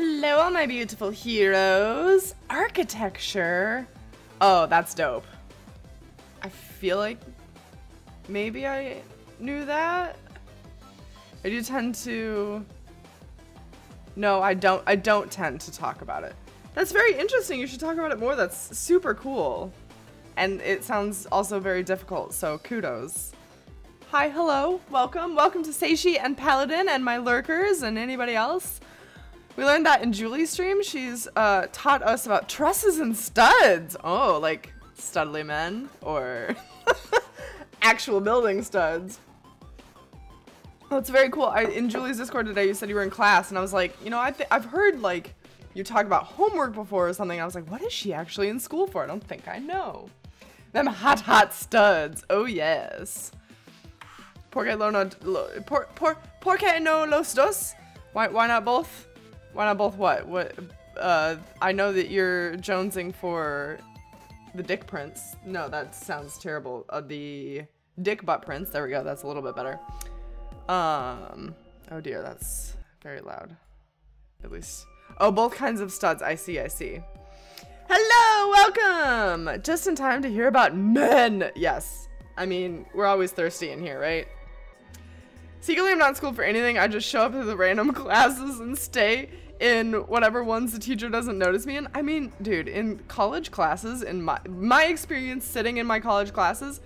Hello, all my beautiful heroes. Architecture. Oh, that's dope. I feel like maybe I knew that. I do tend to. No, I don't. I don't tend to talk about it. That's very interesting. You should talk about it more. That's super cool. And it sounds also very difficult, so kudos. Hi, hello, welcome. Welcome to Seishi and Paladin and my lurkers and anybody else. We learned that in Julie's stream. She's uh, taught us about trusses and studs. Oh, like studly men or actual building studs. That's very cool. I, in Julie's Discord today, you said you were in class, and I was like, you know, I I've heard like you talk about homework before or something. I was like, what is she actually in school for? I don't think I know. Them hot, hot studs. Oh, yes. Porque lo no, lo, por, por, porque no los dos? Why, why not both? Why not both what? What? Uh, I know that you're jonesing for the dick prints. No, that sounds terrible. Uh, the dick butt prints. There we go. That's a little bit better. Um, oh dear, that's very loud. At least. Oh, both kinds of studs. I see, I see. Hello, welcome! Just in time to hear about men. Yes. I mean, we're always thirsty in here, right? Secretly, I'm not in school for anything. I just show up to the random classes and stay in whatever ones the teacher doesn't notice me in. I mean, dude, in college classes, in my my experience sitting in my college classes,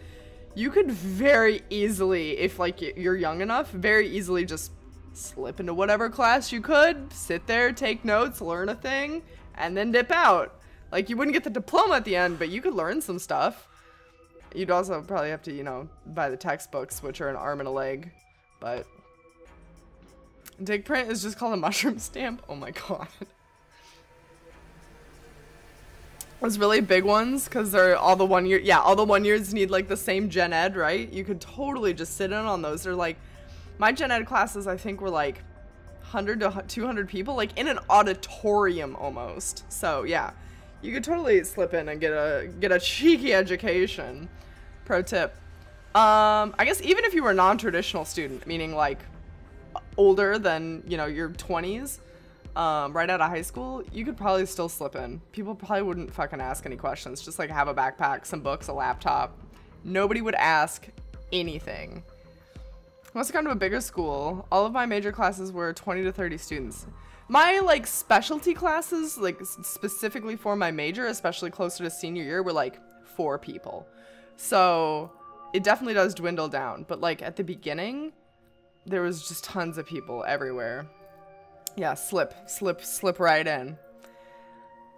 you could very easily, if like you're young enough, very easily just slip into whatever class you could, sit there, take notes, learn a thing, and then dip out. Like, you wouldn't get the diploma at the end, but you could learn some stuff. You'd also probably have to, you know, buy the textbooks, which are an arm and a leg. But... Dig print is just called a mushroom stamp? Oh my god. Those really big ones, because they're all the one year- yeah, all the one years need, like, the same gen ed, right? You could totally just sit in on those. They're, like... My gen ed classes, I think, were, like, 100 to 200 people, like, in an auditorium, almost. So, yeah. You could totally slip in and get a get a cheeky education. Pro tip. Um, I guess even if you were a non-traditional student, meaning like older than, you know, your 20s, um, right out of high school, you could probably still slip in. People probably wouldn't fucking ask any questions. Just like have a backpack, some books, a laptop. Nobody would ask anything. Once I gone to a bigger school. All of my major classes were 20 to 30 students. My like specialty classes, like specifically for my major, especially closer to senior year, were like four people. So it definitely does dwindle down. But like at the beginning, there was just tons of people everywhere. Yeah, slip, slip, slip right in.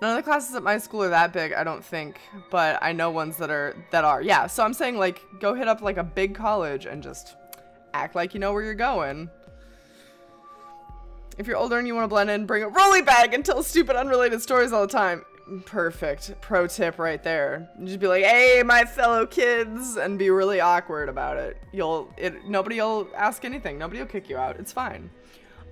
None of the classes at my school are that big, I don't think, but I know ones that are that are. Yeah, so I'm saying like go hit up like a big college and just act like you know where you're going. If you're older and you want to blend in, bring a rolly bag and tell stupid unrelated stories all the time. Perfect. Pro tip right there. Just be like, hey, my fellow kids, and be really awkward about it. You'll, it, nobody will ask anything. Nobody will kick you out. It's fine.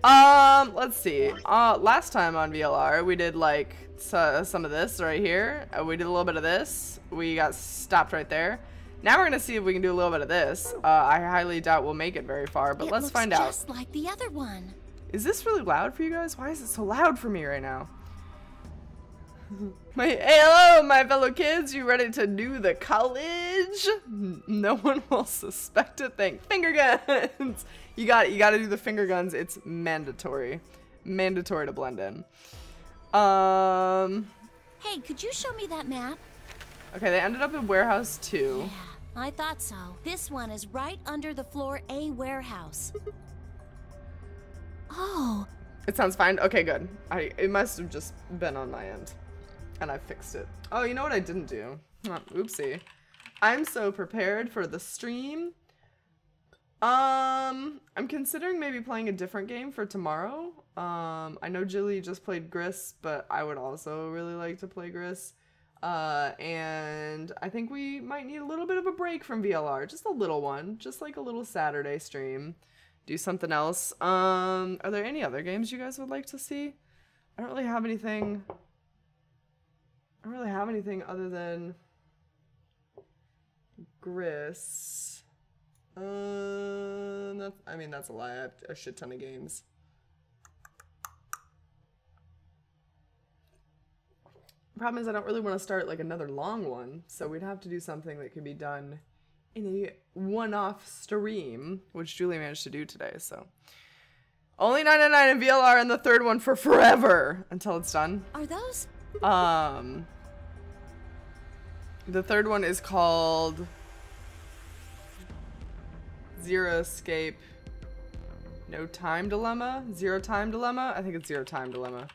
Um, let's see. Uh, last time on VLR, we did like so, some of this right here. Uh, we did a little bit of this. We got stopped right there. Now we're gonna see if we can do a little bit of this. Uh, I highly doubt we'll make it very far, but it let's find out. just like the other one. Is this really loud for you guys? Why is it so loud for me right now? my hey, hello, my fellow kids. You ready to do the college? No one will suspect a thing. Finger guns. you got you got to do the finger guns. It's mandatory, mandatory to blend in. Um. Hey, could you show me that map? Okay, they ended up in warehouse two. Yeah, I thought so. This one is right under the floor A warehouse. Oh. It sounds fine. Okay, good. I it must have just been on my end. And I fixed it. Oh, you know what I didn't do? Oh, oopsie. I'm so prepared for the stream. Um, I'm considering maybe playing a different game for tomorrow. Um, I know Jilly just played Gris, but I would also really like to play Gris. Uh, and I think we might need a little bit of a break from VLR. Just a little one. Just like a little Saturday stream do something else. Um, are there any other games you guys would like to see? I don't really have anything. I don't really have anything other than Gris. Um, that's, I mean, that's a lie. I have a shit ton of games. Problem is, I don't really want to start like another long one, so we'd have to do something that could be done in a one-off stream, which Julie managed to do today. So only 99 in VLR, and the third one for forever until it's done. Are those? Um, the third one is called Zero Escape. No Time Dilemma? Zero Time Dilemma? I think it's Zero Time Dilemma.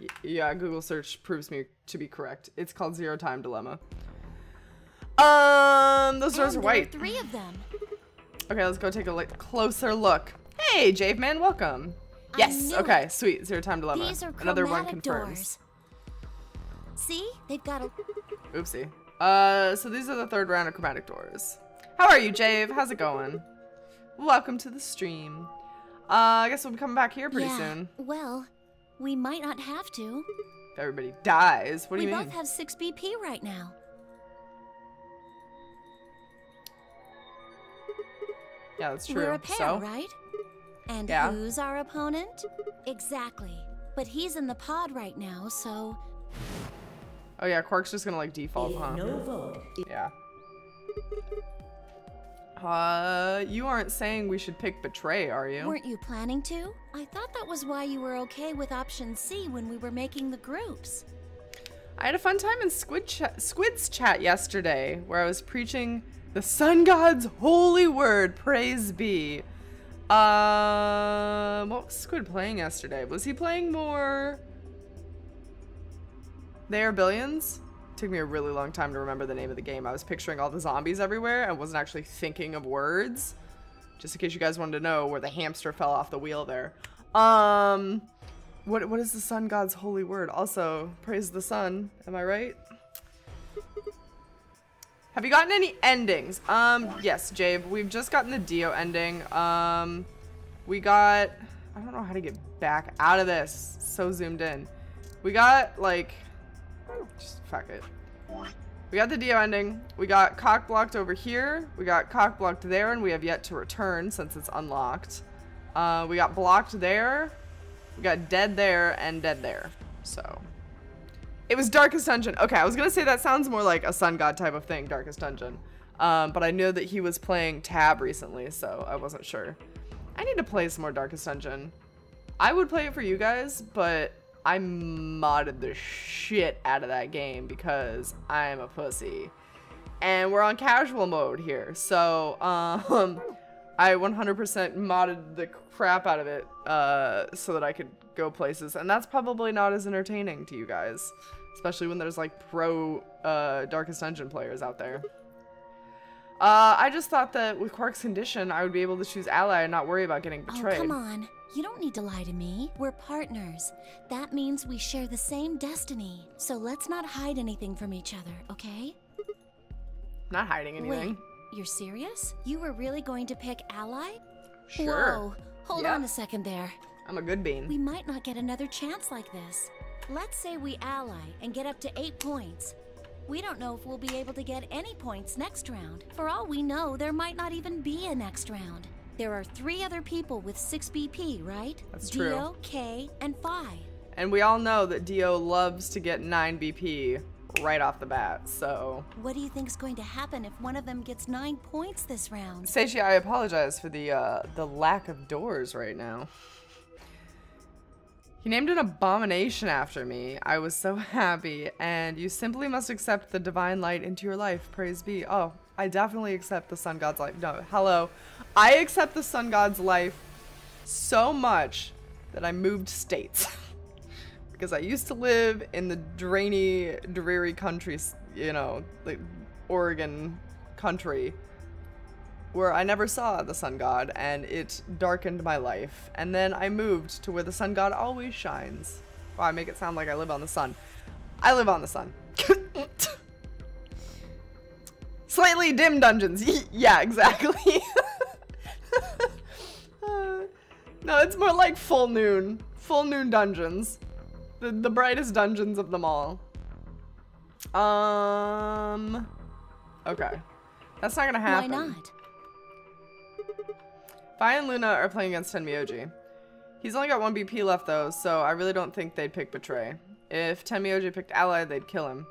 Y yeah, Google search proves me to be correct. It's called Zero Time Dilemma. Um, those doors are white. three of them. Okay, let's go take a li- closer look. Hey, Javeman, welcome. I Yes, okay, it. sweet. Zero Time Dilemma. Another one confirms. doors. See, they've got a. Oopsie. Uh, so these are the third round of chromatic doors. How are you, Jave? How's it going? Welcome to the stream. Uh, I guess we'll be coming back here pretty yeah. soon. Well, we might not have to. If everybody dies. What do we you mean? We both have 6 BP right now. yeah, that's true. We're a pair, so, right? And Yeah. who's our opponent? Exactly. But he's in the pod right now, so oh yeah, Quark's just gonna like default, huh? No vote. Yeah. Uh, you aren't saying we should pick betray, are you? weren't you planning to? I thought that was why you were okay with option C when we were making the groups. I had a fun time in Squid Ch- Squid's chat yesterday where I was preaching the sun god's holy word, praise be. Um, what was Squid playing yesterday? Was he playing more? They are billions. Took me a really long time to remember the name of the game. I was picturing all the zombies everywhere and wasn't actually thinking of words. Just in case you guys wanted to know where the hamster fell off the wheel there. Um, what what is the sun god's holy word? Also, praise the sun. Am I right? Have you gotten any endings? Um, yes, Jabe. We've just gotten the Dio ending. Um, we got. I don't know how to get back out of this. So zoomed in. We got like. Just fuck it. We got the Dio ending. We got cock blocked over here. We got cock blocked there, and we have yet to return since it's unlocked. Uh, we got blocked there. We got dead there and dead there. So. It was Darkest Dungeon. Okay, I was gonna say that sounds more like a Sun God type of thing, Darkest Dungeon. Um, but I know that he was playing Tab recently, so I wasn't sure. I need to play some more Darkest Dungeon. I would play it for you guys, but I modded the shit out of that game because I'm a pussy. And we're on casual mode here, so um, I 100% modded the crap out of it uh, so that I could go places. And that's probably not as entertaining to you guys, especially when there's like pro uh, Darkest Dungeon players out there. Uh, I just thought that with Quark's condition, I would be able to choose ally and not worry about getting betrayed. Oh, come on. You don't need to lie to me. We're partners. That means we share the same destiny. So let's not hide anything from each other, okay? Not hiding anything. Wait, you're serious? You were really going to pick ally? Sure. Whoa. Hold on a second there. I'm a good bean. We might not get another chance like this. Let's say we ally and get up to eight points. We don't know if we'll be able to get any points next round. For all we know, there might not even be a next round. There are three other people with 6 BP, right? That's true. Dio, K, and Phi. And we all know that Dio loves to get 9 BP right off the bat, so... What do you think's going to happen if one of them gets nine points this round? Seishi, I apologize for the, uh, the lack of doors right now. He named an abomination after me. I was so happy, and you simply must accept the divine light into your life. Praise be. Oh, I definitely accept the sun god's life. No, hello. I accept the sun god's life so much that I moved states. because I used to live in the drainy, dreary country, you know, like Oregon country where I never saw the sun god and it darkened my life. And then I moved to where the sun god always shines. Wow, I make it sound like I live on the sun. I live on the sun. Slightly dim dungeons. yeah, exactly. Uh, no, it's more like full noon. Full noon dungeons. The, the brightest dungeons of them all. Um. Okay. That's not gonna happen. Why not? Phi and Luna are playing against Tenmyoji. He's only got one BP left though, so I really don't think they'd pick Betray. If Tenmyoji picked Ally, they'd kill him.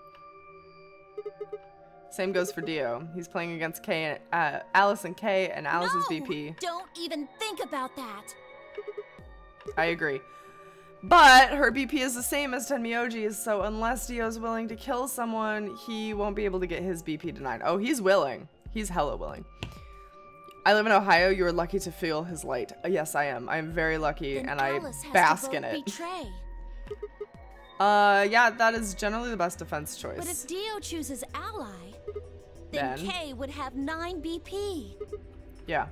Same goes for Dio. He's playing against K, uh, Alice and K, and Alice no, is BP. Don't even think about that. I agree. But her BP is the same as Tenmyoji's, so unless Dio's willing to kill someone, he won't be able to get his BP denied. Oh, he's willing. He's hella willing. I live in Ohio. You are lucky to feel his light. Uh, yes, I am. I am very lucky, Then and Alice I bask in it. Betray. Uh, yeah, that is generally the best defense choice. But if Dio chooses ally, then, Then? K would have 9 BP. yeah.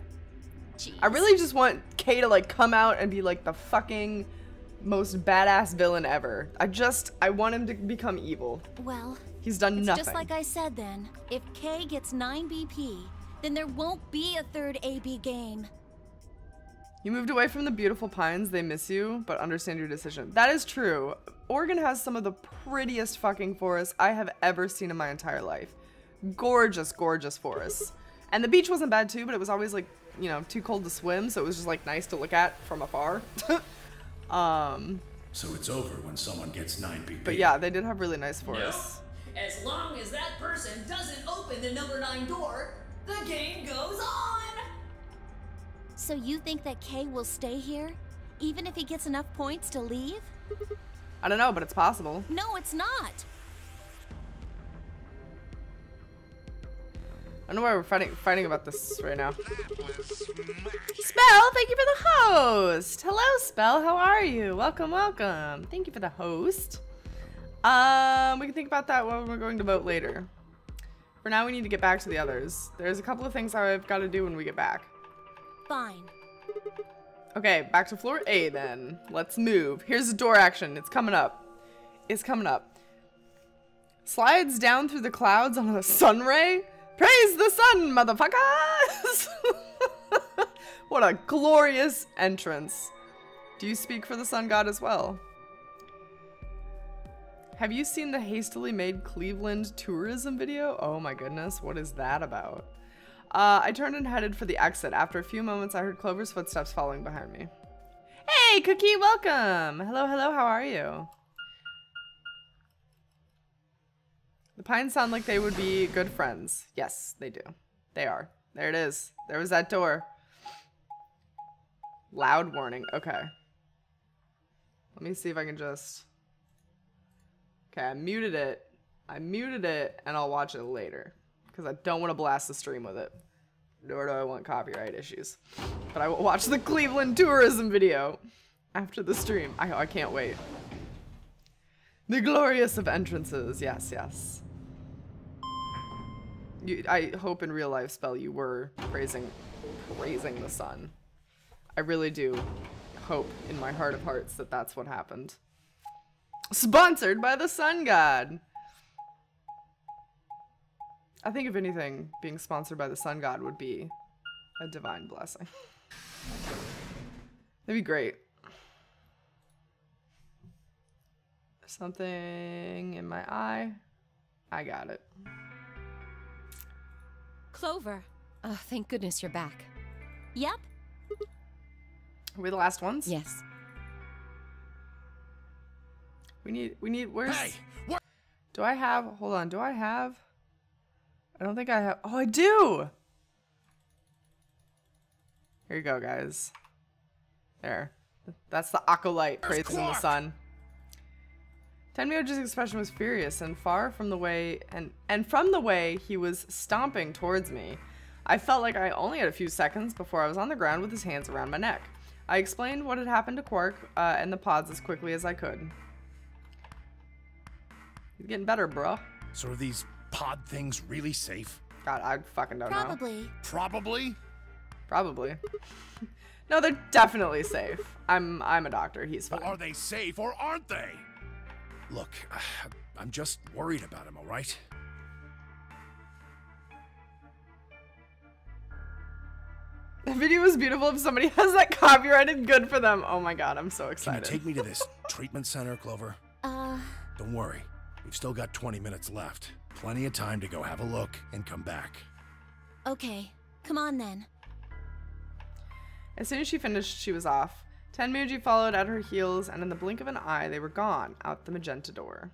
Jeez. I really just want K to like come out and be like the fucking most badass villain ever. I just I want him to become evil. Well, He's done it's nothing. just like I said then. If K gets 9 BP, then there won't be a third AB game. You moved away from the beautiful pines, they miss you, but understand your decision. That is true. Oregon has some of the prettiest fucking forests I have ever seen in my entire life. Gorgeous, gorgeous forests. And the beach wasn't bad too, but it was always like, you know, too cold to swim, so it was just like nice to look at from afar. um, So it's over when someone gets 9 BP. but yeah, they did have really nice forests. As long as that person doesn't open the number nine door, the game goes on! So you think that K will stay here? Even if he gets enough points to leave? I don't know, but it's possible. No, it's not. I don't know why we're fighting fighting about this right now. Spell, thank you for the host. Hello, Spell. How are you? Welcome, welcome. Thank you for the host. Um, we can think about that when we're going to vote later. For now, we need to get back to the others. There's a couple of things I've got to do when we get back. Fine. Okay, back to floor A then. Let's move. Here's the door action. It's coming up. It's coming up. Slides down through the clouds on a sun ray. Praise the sun, motherfuckers! what a glorious entrance. Do you speak for the sun god as well? Have you seen the hastily made Cleveland tourism video? Oh my goodness, what is that about? Uh, I turned and headed for the exit. After a few moments, I heard Clover's footsteps following behind me. Hey, Cookie, welcome! Hello, hello, how are you? The pines sound like they would be good friends. Yes, they do. They are. There it is. There was that door. Loud warning. Okay. Let me see if I can just... Okay, I muted it. I muted it, and I'll watch it later. Because I don't want to blast the stream with it. Nor do I want copyright issues. But I will watch the Cleveland tourism video after the stream. I, I can't wait. The glorious of entrances. Yes, yes. You, I hope in real life, Spell, you were praising, praising the sun. I really do hope in my heart of hearts that that's what happened. Sponsored by the Sun God. I think if anything, being sponsored by the Sun God would be a divine blessing. That'd be great. Something in my eye. I got it. Clover. Oh, thank goodness you're back. Yep. Are we the last ones? Yes. We need, we need, where's, Hey, what? do I have, hold on, do I have, I don't think I have, oh, I do! Here you go, guys. There. That's the acolyte Where's praising the sun. Tenmyoji's expression was furious and far from the way and and from the way he was stomping towards me. I felt like I only had a few seconds before I was on the ground with his hands around my neck. I explained what had happened to Quark uh, and the pods as quickly as I could. He's getting better, bro. So are these pod things really safe? God, I fucking don't know. Probably. Probably. Probably. no, they're definitely safe. I'm I'm a doctor. He's fine. Well, are they safe or aren't they? Look, I'm just worried about him, all right? The video was beautiful. If somebody has that copyrighted, good for them. Oh my god, I'm so excited. Can you take me to this treatment center, Clover? Uh, Don't worry. We've still got 20 minutes left. Plenty of time to go have a look and come back. okay. Come on then. As soon as she finished, she was off. Tenmyoji followed at her heels, and in the blink of an eye, they were gone out the magenta door.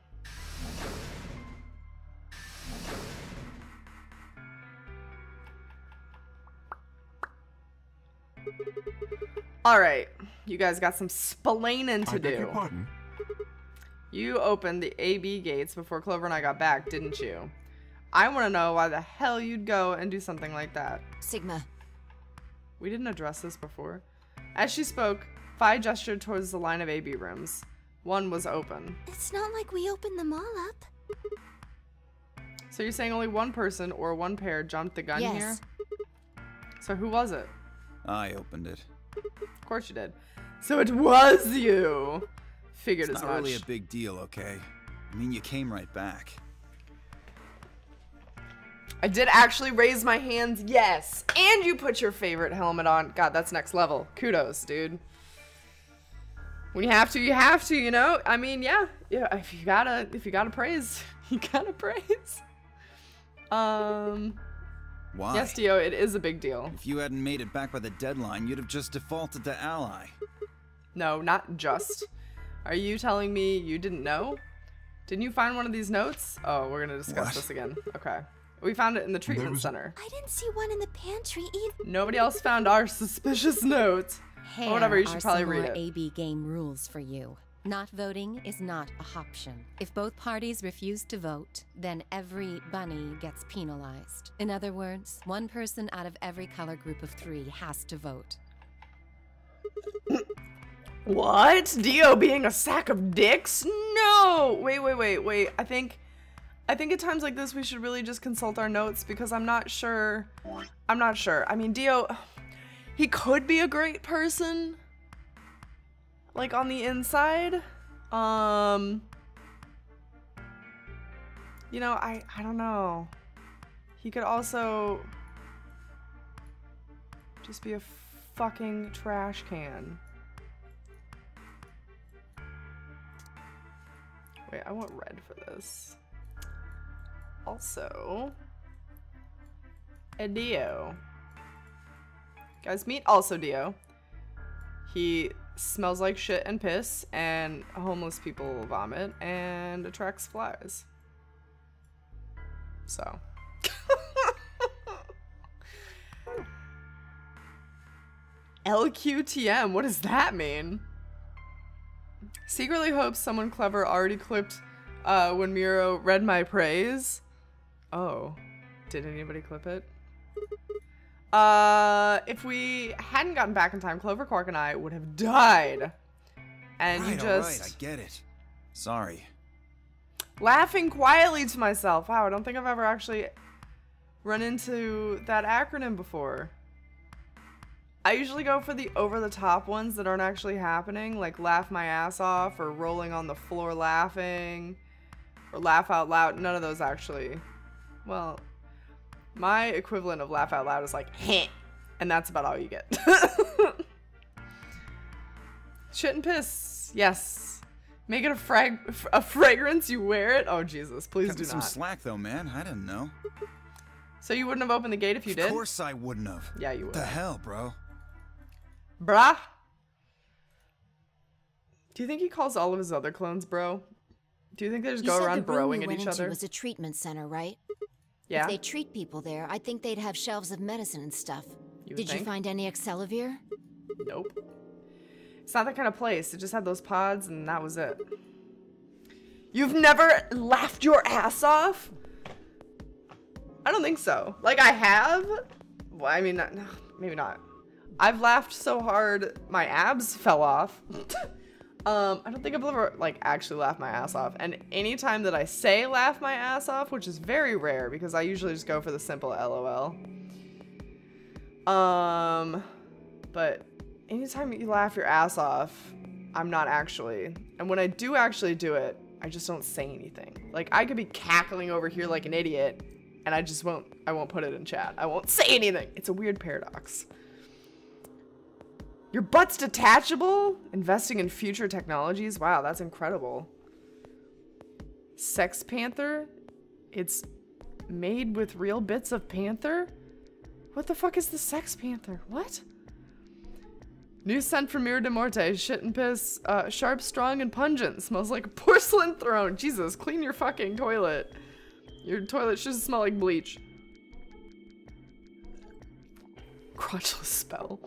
All right, you guys got some splaining to I beg do. your pardon. You opened the AB gates before Clover and I got back, didn't you? I want to know why the hell you'd go and do something like that. Sigma, We didn't address this before. As she spoke, Phi gestured towards the line of AB rooms. One was open. It's not like we opened them all up. So you're saying only one person or one pair jumped the gun here? yes. So who was it? I opened it. Of course you did. So it was you. Figured It's as not really a big deal, okay? I mean, you came right back. I did actually raise my hands, yes. And you put your favorite helmet on. God, that's next level. Kudos, dude. When you have to, you have to, you know? I mean, yeah. Yeah, if you gotta if you gotta praise, you gotta praise. Um Why? Yes, Dio, it is a big deal. If you hadn't made it back by the deadline, you'd have just defaulted to ally. No, not just. Are you telling me you didn't know? Didn't you find one of these notes? Oh, we're gonna discuss What? this again. Okay. We found it in the treatment was- center. I didn't see one in the pantry either. Nobody else found our suspicious note. Here whatever, you should probably read it. AB game rules for you. Not voting is not a option. If both parties refuse to vote, then every bunny gets penalized. In other words, one person out of every color group of three has to vote. What? Dio being a sack of dicks? No! Wait, wait, wait, wait. I think I think at times like this we should really just consult our notes because I'm not sure. I'm not sure. I mean, Dio he could be a great person like on the inside. Um You know, I I don't know. He could also just be a fucking trash can. Wait, I want red for this. Also, a Dio. Guys, meet also Dio. He smells like shit and piss, and homeless people vomit, and attracts flies. So. LQTM, what does that mean? Secretly hopes someone clever already clipped uh, when Miro read my praise. Oh, did anybody clip it? Uh, if we hadn't gotten back in time, Clover Quark and I would have died. And you just alright, I get it. Sorry. laughing quietly to myself. Wow, I don't think I've ever actually run into that acronym before. I usually go for the over the top ones that aren't actually happening, like laugh my ass off or rolling on the floor laughing or laugh out loud. None of those actually. Well, my equivalent of laugh out loud is like, heh, and that's about all you get. Shit and piss. Yes. Make it a frag a fragrance. You wear it. Oh Jesus! Please Cut do me some not. slack though, man. I didn't know. So you wouldn't have opened the gate if you of did? Of course I wouldn't have. Yeah, you would. The hell, bro? Bruh. Do you think he calls all of his other clones bro? Do you think they just You go said around the room broing we at went each into other? was a treatment center, right? Yeah. If they treat people there, I think they'd have shelves of medicine and stuff. You Did you find any Axelavir? Nope. It's not that kind of place. It just had those pods and that was it. You've never laughed your ass off? I don't think so. Like I have. Well, I mean, not, no, maybe not. I've laughed so hard my abs fell off. um, I don't think I've ever like actually laughed my ass off. And anytime that I say laugh my ass off, which is very rare because I usually just go for the simple LOL. Um, but anytime you laugh your ass off, I'm not actually. And when I do actually do it, I just don't say anything. Like I could be cackling over here like an idiot, and I just won't. I won't put it in chat. I won't say anything. It's a weird paradox. Your butt's detachable? Investing in future technologies? Wow, that's incredible. Sex Panther? It's made with real bits of panther? What the fuck is the Sex Panther? What? New scent from Miro de Morte. Shit and piss. Uh, sharp, strong, and pungent. Smells like a porcelain throne. Jesus, clean your fucking toilet. Your toilet should smell like bleach. Crotchless spell.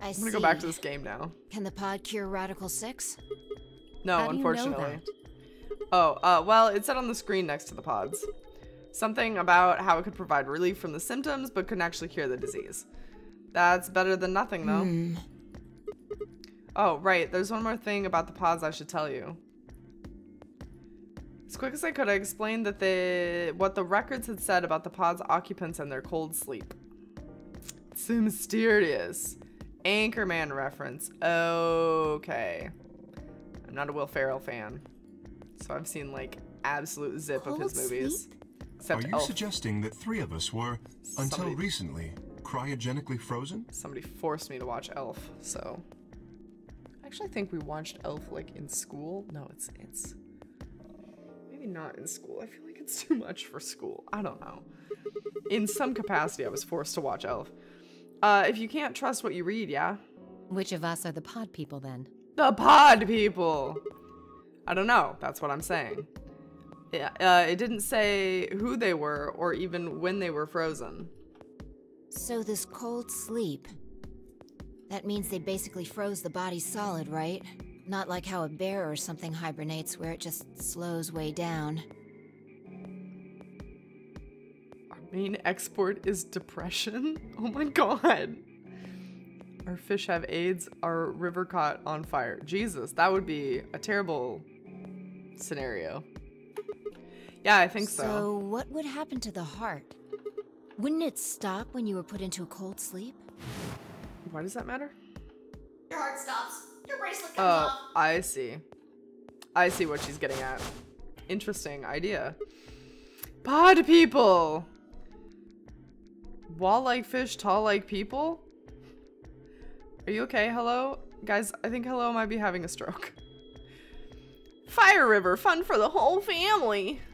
I I'm gonna go back to this game now. Can the pod cure Radical 6? No, How do you know unfortunately. Oh, uh, well, it said on the screen next to the pods. Something about how it could provide relief from the symptoms, but couldn't actually cure the disease. That's better than nothing, though. Oh, right. There's one more thing about the pods I should tell you. As quick as I could, I explained that they what the records had said about the pod's occupants and their cold sleep. It's so mysterious. Anchorman reference. Okay. I'm not a Will Ferrell fan. So I've seen like absolute zip of his movies. sleep? Except Are you Elf. suggesting that three of us were, until Somebody- recently, cryogenically frozen? Somebody forced me to watch Elf, so I actually think we watched Elf like in school. No, it's it's maybe not in school. I feel like it's too much for school. I don't know. In some capacity, I was forced to watch Elf. Uh, if you can't trust what you read, yeah, Which of us are the pod people then? the pod people. I don't know. That's what I'm saying. Yeah, uh, it didn't say who they were or even when they were frozen. So this cold sleep. That means they basically froze the body solid, right? Not like how a bear or something hibernates where it just slows way down. Main export is depression? Oh my god. Our fish have AIDS, our river caught on fire. Jesus, that would be a terrible scenario. Yeah, I think so. So what would happen to the heart? Wouldn't it stop when you were put into a cold sleep? Why does that matter? Your heart stops. Your bracelet comes Oh, off. I see. I see what she's getting at. Interesting idea. Pod people! Wall like fish, tall like people? Are you okay? Hello? Guys, I think Hello might be having a stroke. Fire River, fun for the whole family.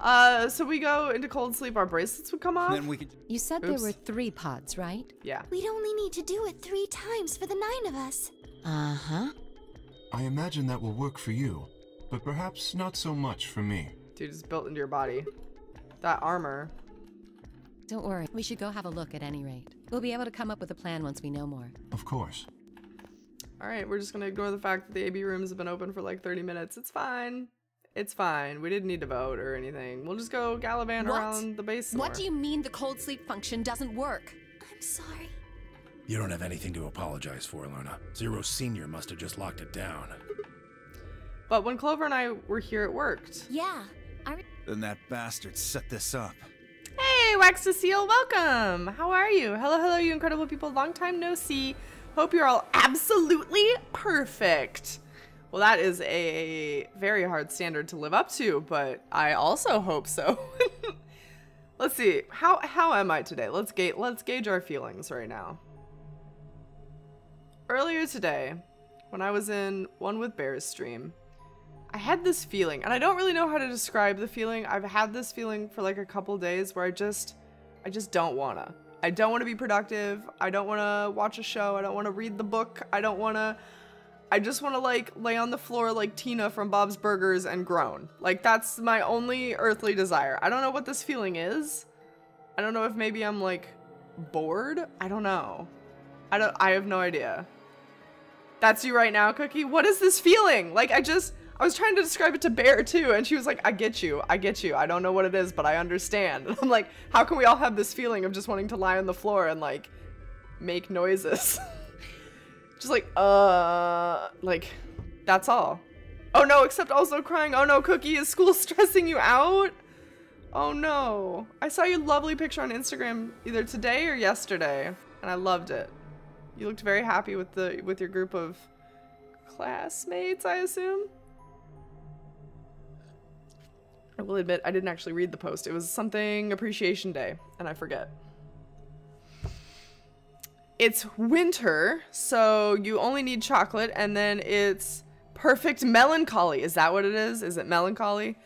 Uh, so we go into cold sleep, our bracelets would come off? Then we could. You said Oops. there were three pods, right? yeah. We'd only need to do it three times for the nine of us. Uh huh. I imagine that will work for you, but perhaps not so much for me. Dude, it's built into your body. That armor. Don't worry, we should go have a look at any rate. We'll be able to come up with a plan once we know more. Of course. Alright, we're just gonna ignore the fact that the AB rooms have been open for like 30 minutes. It's fine. It's fine. We didn't need to vote or anything. We'll just go gallivant What? around the base. What somewhere. do you mean the cold sleep function doesn't work? I'm sorry. You don't have anything to apologize for, Luna. Zero Senior must have just locked it down. But when Clover and I were here, it worked. Yeah, I. Re- Then that bastard set this up. Hey, Wax Seal, welcome! How are you? Hello, hello, you incredible people. Long time no see. Hope you're all absolutely perfect. Well, that is a very hard standard to live up to, but I also hope so. let's see. How how am I today? Let's gauge let's gauge our feelings right now. Earlier today, when I was in One with Bears stream, I had this feeling, and I don't really know how to describe the feeling. I've had this feeling for like a couple days where I just, I just don't wanna. I don't want to be productive. I don't want to watch a show. I don't want to read the book. I don't want to. I just want to like lay on the floor like Tina from Bob's Burgers and groan. Like that's my only earthly desire. I don't know what this feeling is. I don't know if maybe I'm like bored. I don't know. I don't. I have no idea. That's you right now, Cookie. What is this feeling? Like I just I was trying to describe it to Bear too, and she was like, I get you, I get you. I don't know what it is, but I understand. And I'm like, how can we all have this feeling of just wanting to lie on the floor and like make noises? just like, uh like that's all. Oh no, except also crying, oh no, Cookie, is school stressing you out? Oh no. I saw your lovely picture on Instagram either today or yesterday, and I loved it. You looked very happy with the with your group of classmates, I assume. I will admit I didn't actually read the post. It was something appreciation day, and I forget. It's winter, so you only need chocolate, and then it's perfect melancholy. Is that what it is? Is it melancholy?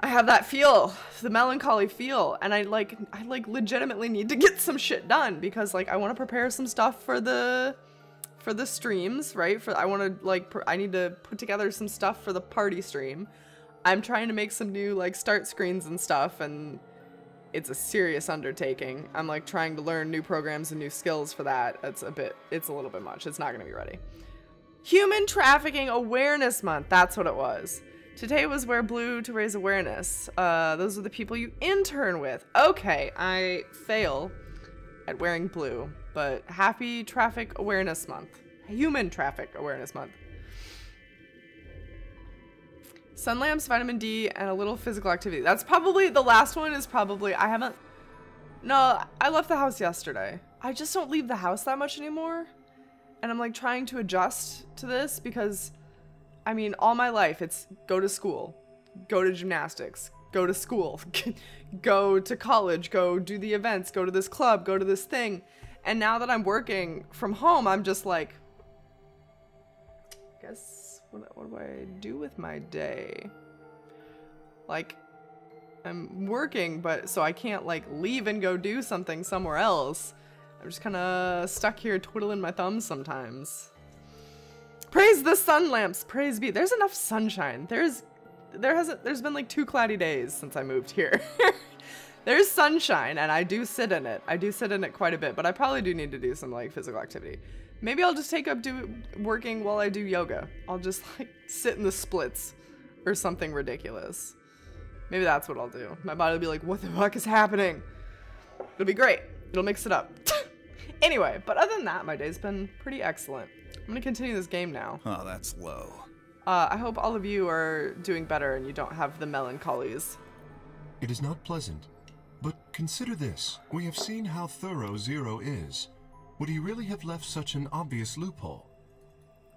I have that feel, the melancholy feel, and I like I like legitimately need to get some shit done because like I want to prepare some stuff for the for the streams, right? For I want to like I need to put together some stuff for the party stream. I'm trying to make some new like start screens and stuff and it's a serious undertaking. I'm like trying to learn new programs and new skills for that. It's a bit it's a little bit much. It's not going to be ready. Human Trafficking Awareness Month. That's what it was. Today was Wear Blue to raise awareness. Uh, those are the people you intern with. Okay, I fail at wearing blue, but happy Traffic Awareness Month. Human Traffic Awareness Month. Sun lamps, vitamin D, and a little physical activity. That's probably, the last one is probably, I haven't, no, I left the house yesterday. I just don't leave the house that much anymore. And I'm like trying to adjust to this because I mean, all my life it's go to school, go to gymnastics, go to school, go to college, go do the events, go to this club, go to this thing. And now that I'm working from home, I'm just like, I guess what, what do I mm. do with my day? Like, I'm working, but so I can't like leave and go do something somewhere else. I'm just kind of stuck here twiddling my thumbs sometimes. Praise the sun lamps. Praise be. There's enough sunshine. There's there hasn't there's been like two cloudy days since I moved here. there's sunshine and I do sit in it. I do sit in it quite a bit, but I probably do need to do some like physical activity. Maybe I'll just take up do working while I do yoga. I'll just like sit in the splits or something ridiculous. Maybe that's what I'll do. My body will be like, what the fuck is happening? It'll be great. It'll mix it up. anyway, but other than that, my day's been pretty excellent. I'm gonna continue this game now. Oh, that's low. Uh, I hope all of you are doing better and you don't have the melancholies. It is not pleasant. But consider this. We have seen how thorough Zero is. Would he really have left such an obvious loophole?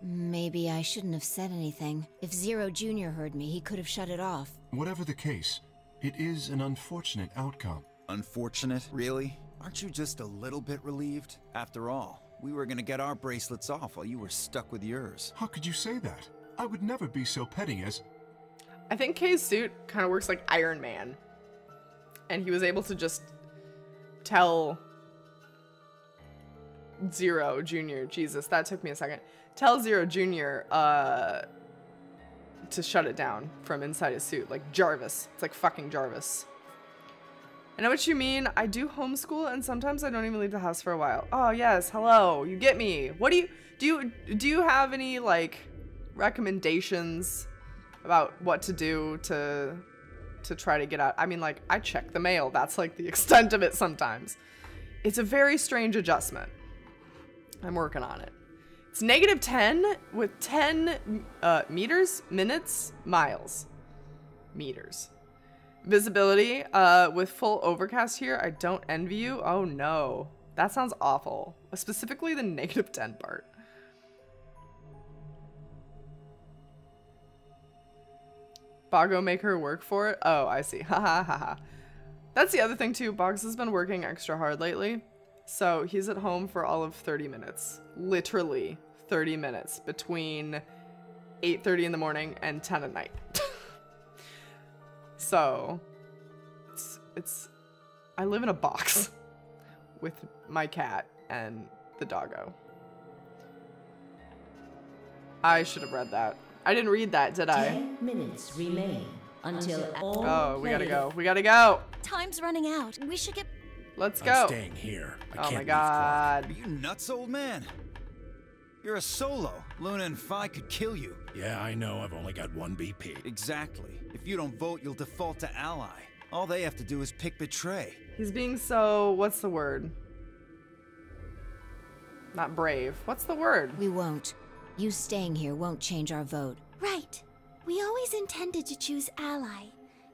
Maybe I shouldn't have said anything. If Zero Jr. heard me, he could have shut it off. Whatever the case, it is an unfortunate outcome. Unfortunate? Really? Aren't you just a little bit relieved? After all, we were gonna get our bracelets off while you were stuck with yours. How could you say that? I would never be so petty as... I think K's suit kind of works like Iron Man. And he was able to just tell Zero Jr. Jesus, that took me a second. Tell Zero Jr. uh to shut it down from inside his suit. Like Jarvis. It's like fucking Jarvis. I know what you mean. I do homeschool and sometimes I don't even leave the house for a while. Oh yes, hello. You get me. What do you do you do you have any like recommendations about what to do to to try to get out? I mean like I check the mail. That's like the extent of it sometimes. It's a very strange adjustment. I'm working on it. It's negative 10 with 10 uh, meters, minutes, miles. Meters. Visibility, uh, with full overcast here, I don't envy you. Oh no. That sounds awful. Specifically the negative 10 part. Boggo make her work for it? Oh, I see. Ha ha ha ha. That's the other thing too. Boggs has been working extra hard lately. So he's at home for all of 30 minutes. Literally 30 minutes between 8.30 in the morning and 10 at night. So, it's, it's, I live in a box with my cat and the doggo. I should have read that. I didn't read that, did I? Ten minutes remain until all Oh, we gotta go. We gotta go. Time's running out. We should get. Let's go. I'm go. staying here. I oh can't my god. Are you nuts, old man? You're a solo. Luna and Phi could kill you. Yeah, I know. I've only got one BP. Exactly. If you don't vote, you'll default to ally. All they have to do is pick betray. He's being so, what's the word? Not brave. What's the word? We won't. You staying here won't change our vote. Right. We always intended to choose ally.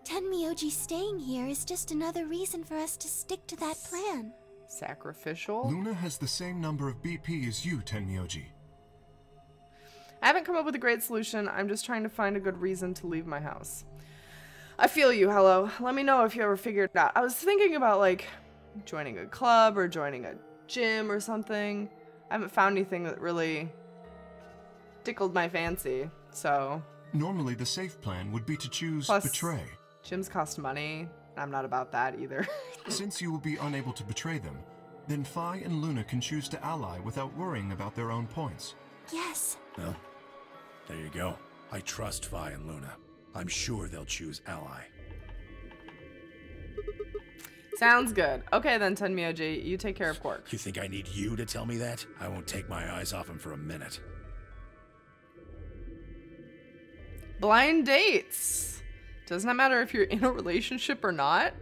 Tenmyoji staying here is just another reason for us to stick to that plan. Sacrificial? Luna has the same number of BP as you, Tenmyoji. I haven't come up with a great solution. I'm just trying to find a good reason to leave my house. I feel you, hello. Let me know if you ever figured it out. I was thinking about like joining a club or joining a gym or something. I haven't found anything that really tickled my fancy. So, Normally, the safe plan would be to choose Plus- Betray. Gyms cost money. I'm not about that either. Since you will be unable to betray them, then Phi and Luna can choose to ally without worrying about their own points. Yes. Well, there you go. I trust Phi and Luna. I'm sure they'll choose ally. Sounds good. Okay then, Tenmyoji, you take care of Quark. You think I need you to tell me that? I won't take my eyes off him for a minute. Blind dates. Does not matter if you're in a relationship or not.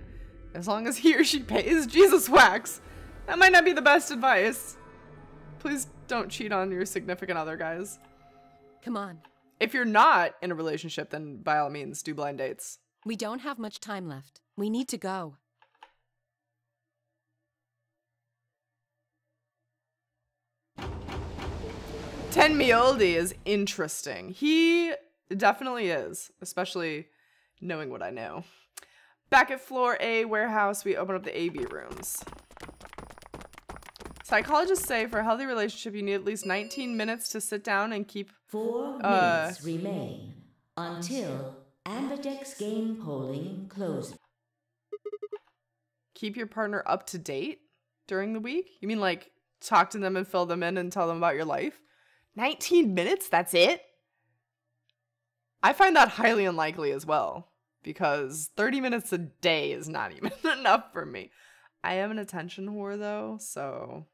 As long as he or she pays Jesus wax. That might not be the best advice. Please don't cheat on your significant other, guys. Come on. If you're not in a relationship, then by all means, do blind dates. We don't have much time left. We need to go. Tenmyoji is interesting. He definitely is, especially knowing what I know. Back at floor A warehouse, we open up the AB rooms. Psychologists say for a healthy relationship, you need at least 19 minutes to sit down and keep. Four uh, minutes remain until Ambidex game polling closes. Keep your partner up to date during the week? You mean like talk to them and fill them in and tell them about your life? 19 minutes? That's it? I find that highly unlikely as well because 30 minutes a day is not even enough for me. I am an attention whore though, so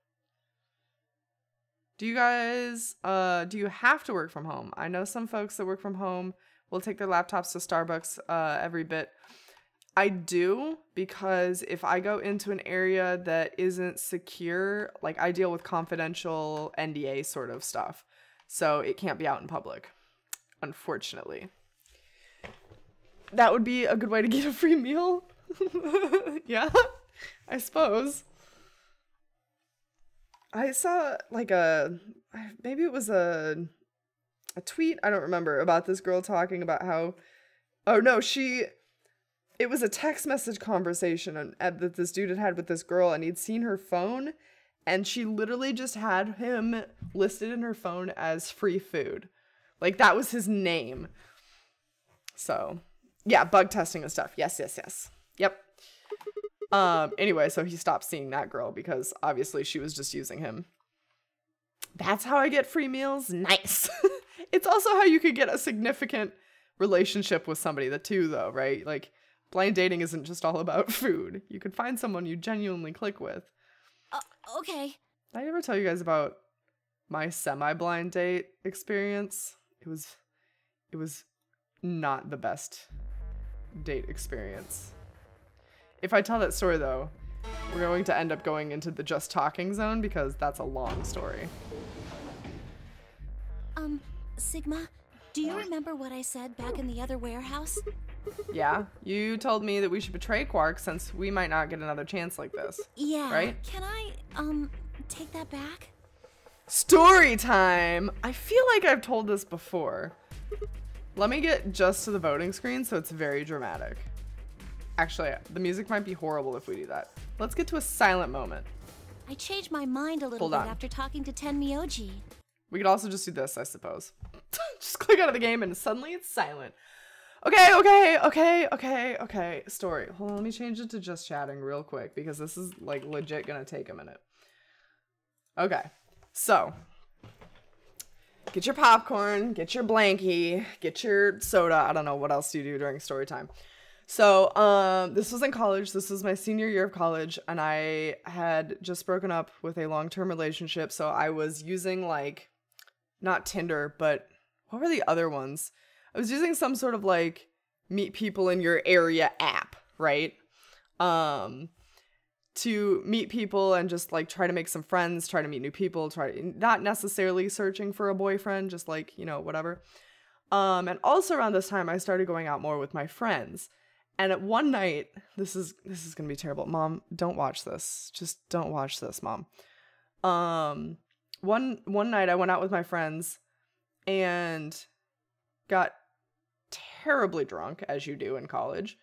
do you guys uh do you have to work from home? I know some folks that work from home will take their laptops to Starbucks uh every bit. I do because if I go into an area that isn't secure, like I deal with confidential NDA sort of stuff. So it can't be out in public, unfortunately. That would be a good way to get a free meal. yeah, I suppose. I saw like a maybe it was a a tweet, I don't remember, about this girl talking about how oh no, she it was a text message conversation on, that this dude had had with this girl and he'd seen her phone and she literally just had him listed in her phone as free food. Like that was his name. So, yeah, bug testing and stuff. Yes, yes, yes. Yep. Um anyway, so he stopped seeing that girl because obviously she was just using him. That's how I get free meals. Nice. it's also how you could get a significant relationship with somebody the two though, right? Like blind dating isn't just all about food. You could find someone you genuinely click with. Uh, okay. Did I ever tell you guys about my semi-blind date experience? It was it was not the best date experience. If I tell that story though, we're going to end up going into the just talking zone because that's a long story. Um, Sigma, do you remember what I said back in the other warehouse? Yeah, you told me that we should betray Quark since we might not get another chance like this. Yeah. Right? Can I, um, take that back? Story time! I feel like I've told this before. Let me get just to the voting screen so it's very dramatic. Actually, the music might be horrible if we do that. Let's get to a silent moment. I changed my mind a little Hold bit on. after talking to Tenmyoji. We could also just do this, I suppose. just click out of the game and suddenly it's silent. Okay, okay, okay, okay, okay. Story. Hold on, let me change it to just chatting real quick because this is like legit gonna take a minute. Okay, so get your popcorn, get your blankie, get your soda. I don't know what else you do during story time. So, um, this was in college. This was my senior year of college, and I had just broken up with a long term relationship. So, I was using like not Tinder, but what were the other ones? I was using some sort of like meet people in your area app, right? Um, to meet people and just like try to make some friends, try to meet new people, try to not necessarily searching for a boyfriend, just like, you know, whatever. Um, and also around this time I started going out more with my friends. And at one night, this is this is gonna be terrible. Mom, don't watch this. Just don't watch this, mom. Um one one night I went out with my friends and got terribly drunk, as you do in college.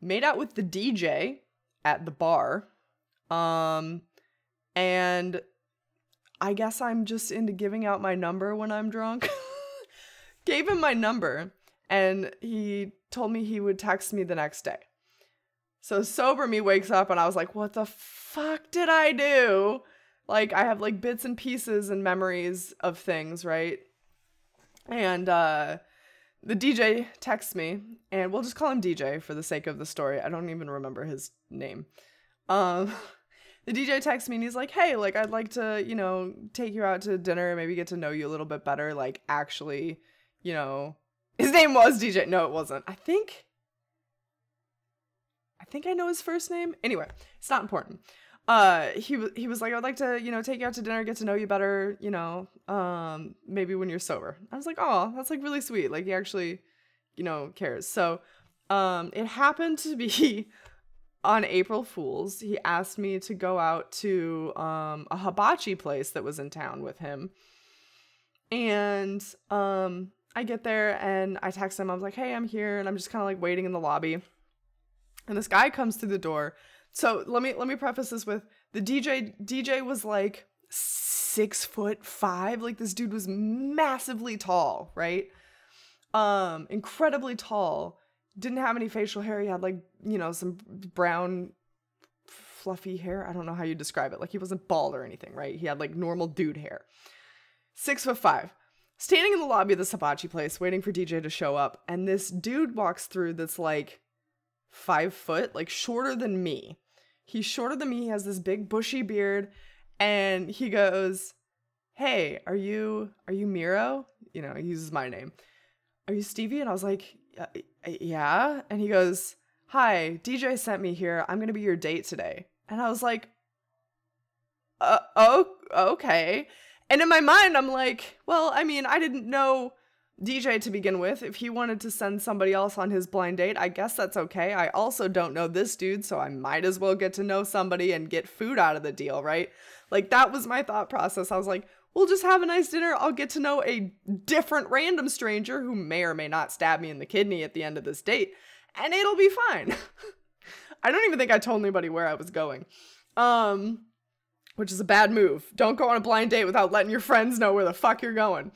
Made out with the DJ at the bar. Um and I guess I'm just into giving out my number when I'm drunk. Gave him my number and he told me he would text me the next day. So sober me wakes up and I was like, what the fuck did I do? Like I have like bits and pieces and memories of things, right? And uh the DJ texts me, and we'll just call him DJ for the sake of the story. I don't even remember his name. Um the DJ texts me and he's like, "Hey, like I'd like to, you know, take you out to dinner, and maybe get to know you a little bit better, like actually, you know, his name was DJ. No, it wasn't. I think I think I know his first name. Anyway, it's not important. Uh he was he was like, I'd like to, you know, take you out to dinner, get to know you better, you know, um, maybe when you're sober. I was like, oh, that's like really sweet. Like he actually, you know, cares. So um it happened to be on April Fools, he asked me to go out to um, a hibachi place that was in town with him. And um, I get there and I text him. I was like, hey, I'm here. And I'm just kind of like waiting in the lobby. And this guy comes through the door. So let me let me preface this with the DJ DJ was like six foot five. Like this dude was massively tall, right? Um, incredibly tall didn't have any facial hair. He had like, you know, some brown fluffy hair. I don't know how you describe it. Like he wasn't bald or anything, right? He had like normal dude hair. Six foot five. Standing in the lobby of the hibachi place, waiting for DJ to show up, and this dude walks through that's like five foot, like shorter than me. He's shorter than me. He has this big bushy beard, and he goes, "Hey, are you are you Miro?" You know, he uses my name. Are you Stevie? And I was like, yeah. And he goes, Hi, DJ sent me here. I'm to be your date today. And I was like, uh, oh, okay. And in my mind, I'm like, well, I mean, I didn't know DJ to begin with. If he wanted to send somebody else on his blind date, I guess that's okay. I also don't know this dude, so I might as well get to know somebody and get food out of the deal, right? Like, that was my thought process. I was like, We'll just have a nice dinner. I'll get to know a different random stranger who may or may not stab me in the kidney at the end of this date, and it'll be fine. I don't even think I told anybody where I was going. Um, which is a bad move. Don't go on a blind date without letting your friends know where the fuck you're going.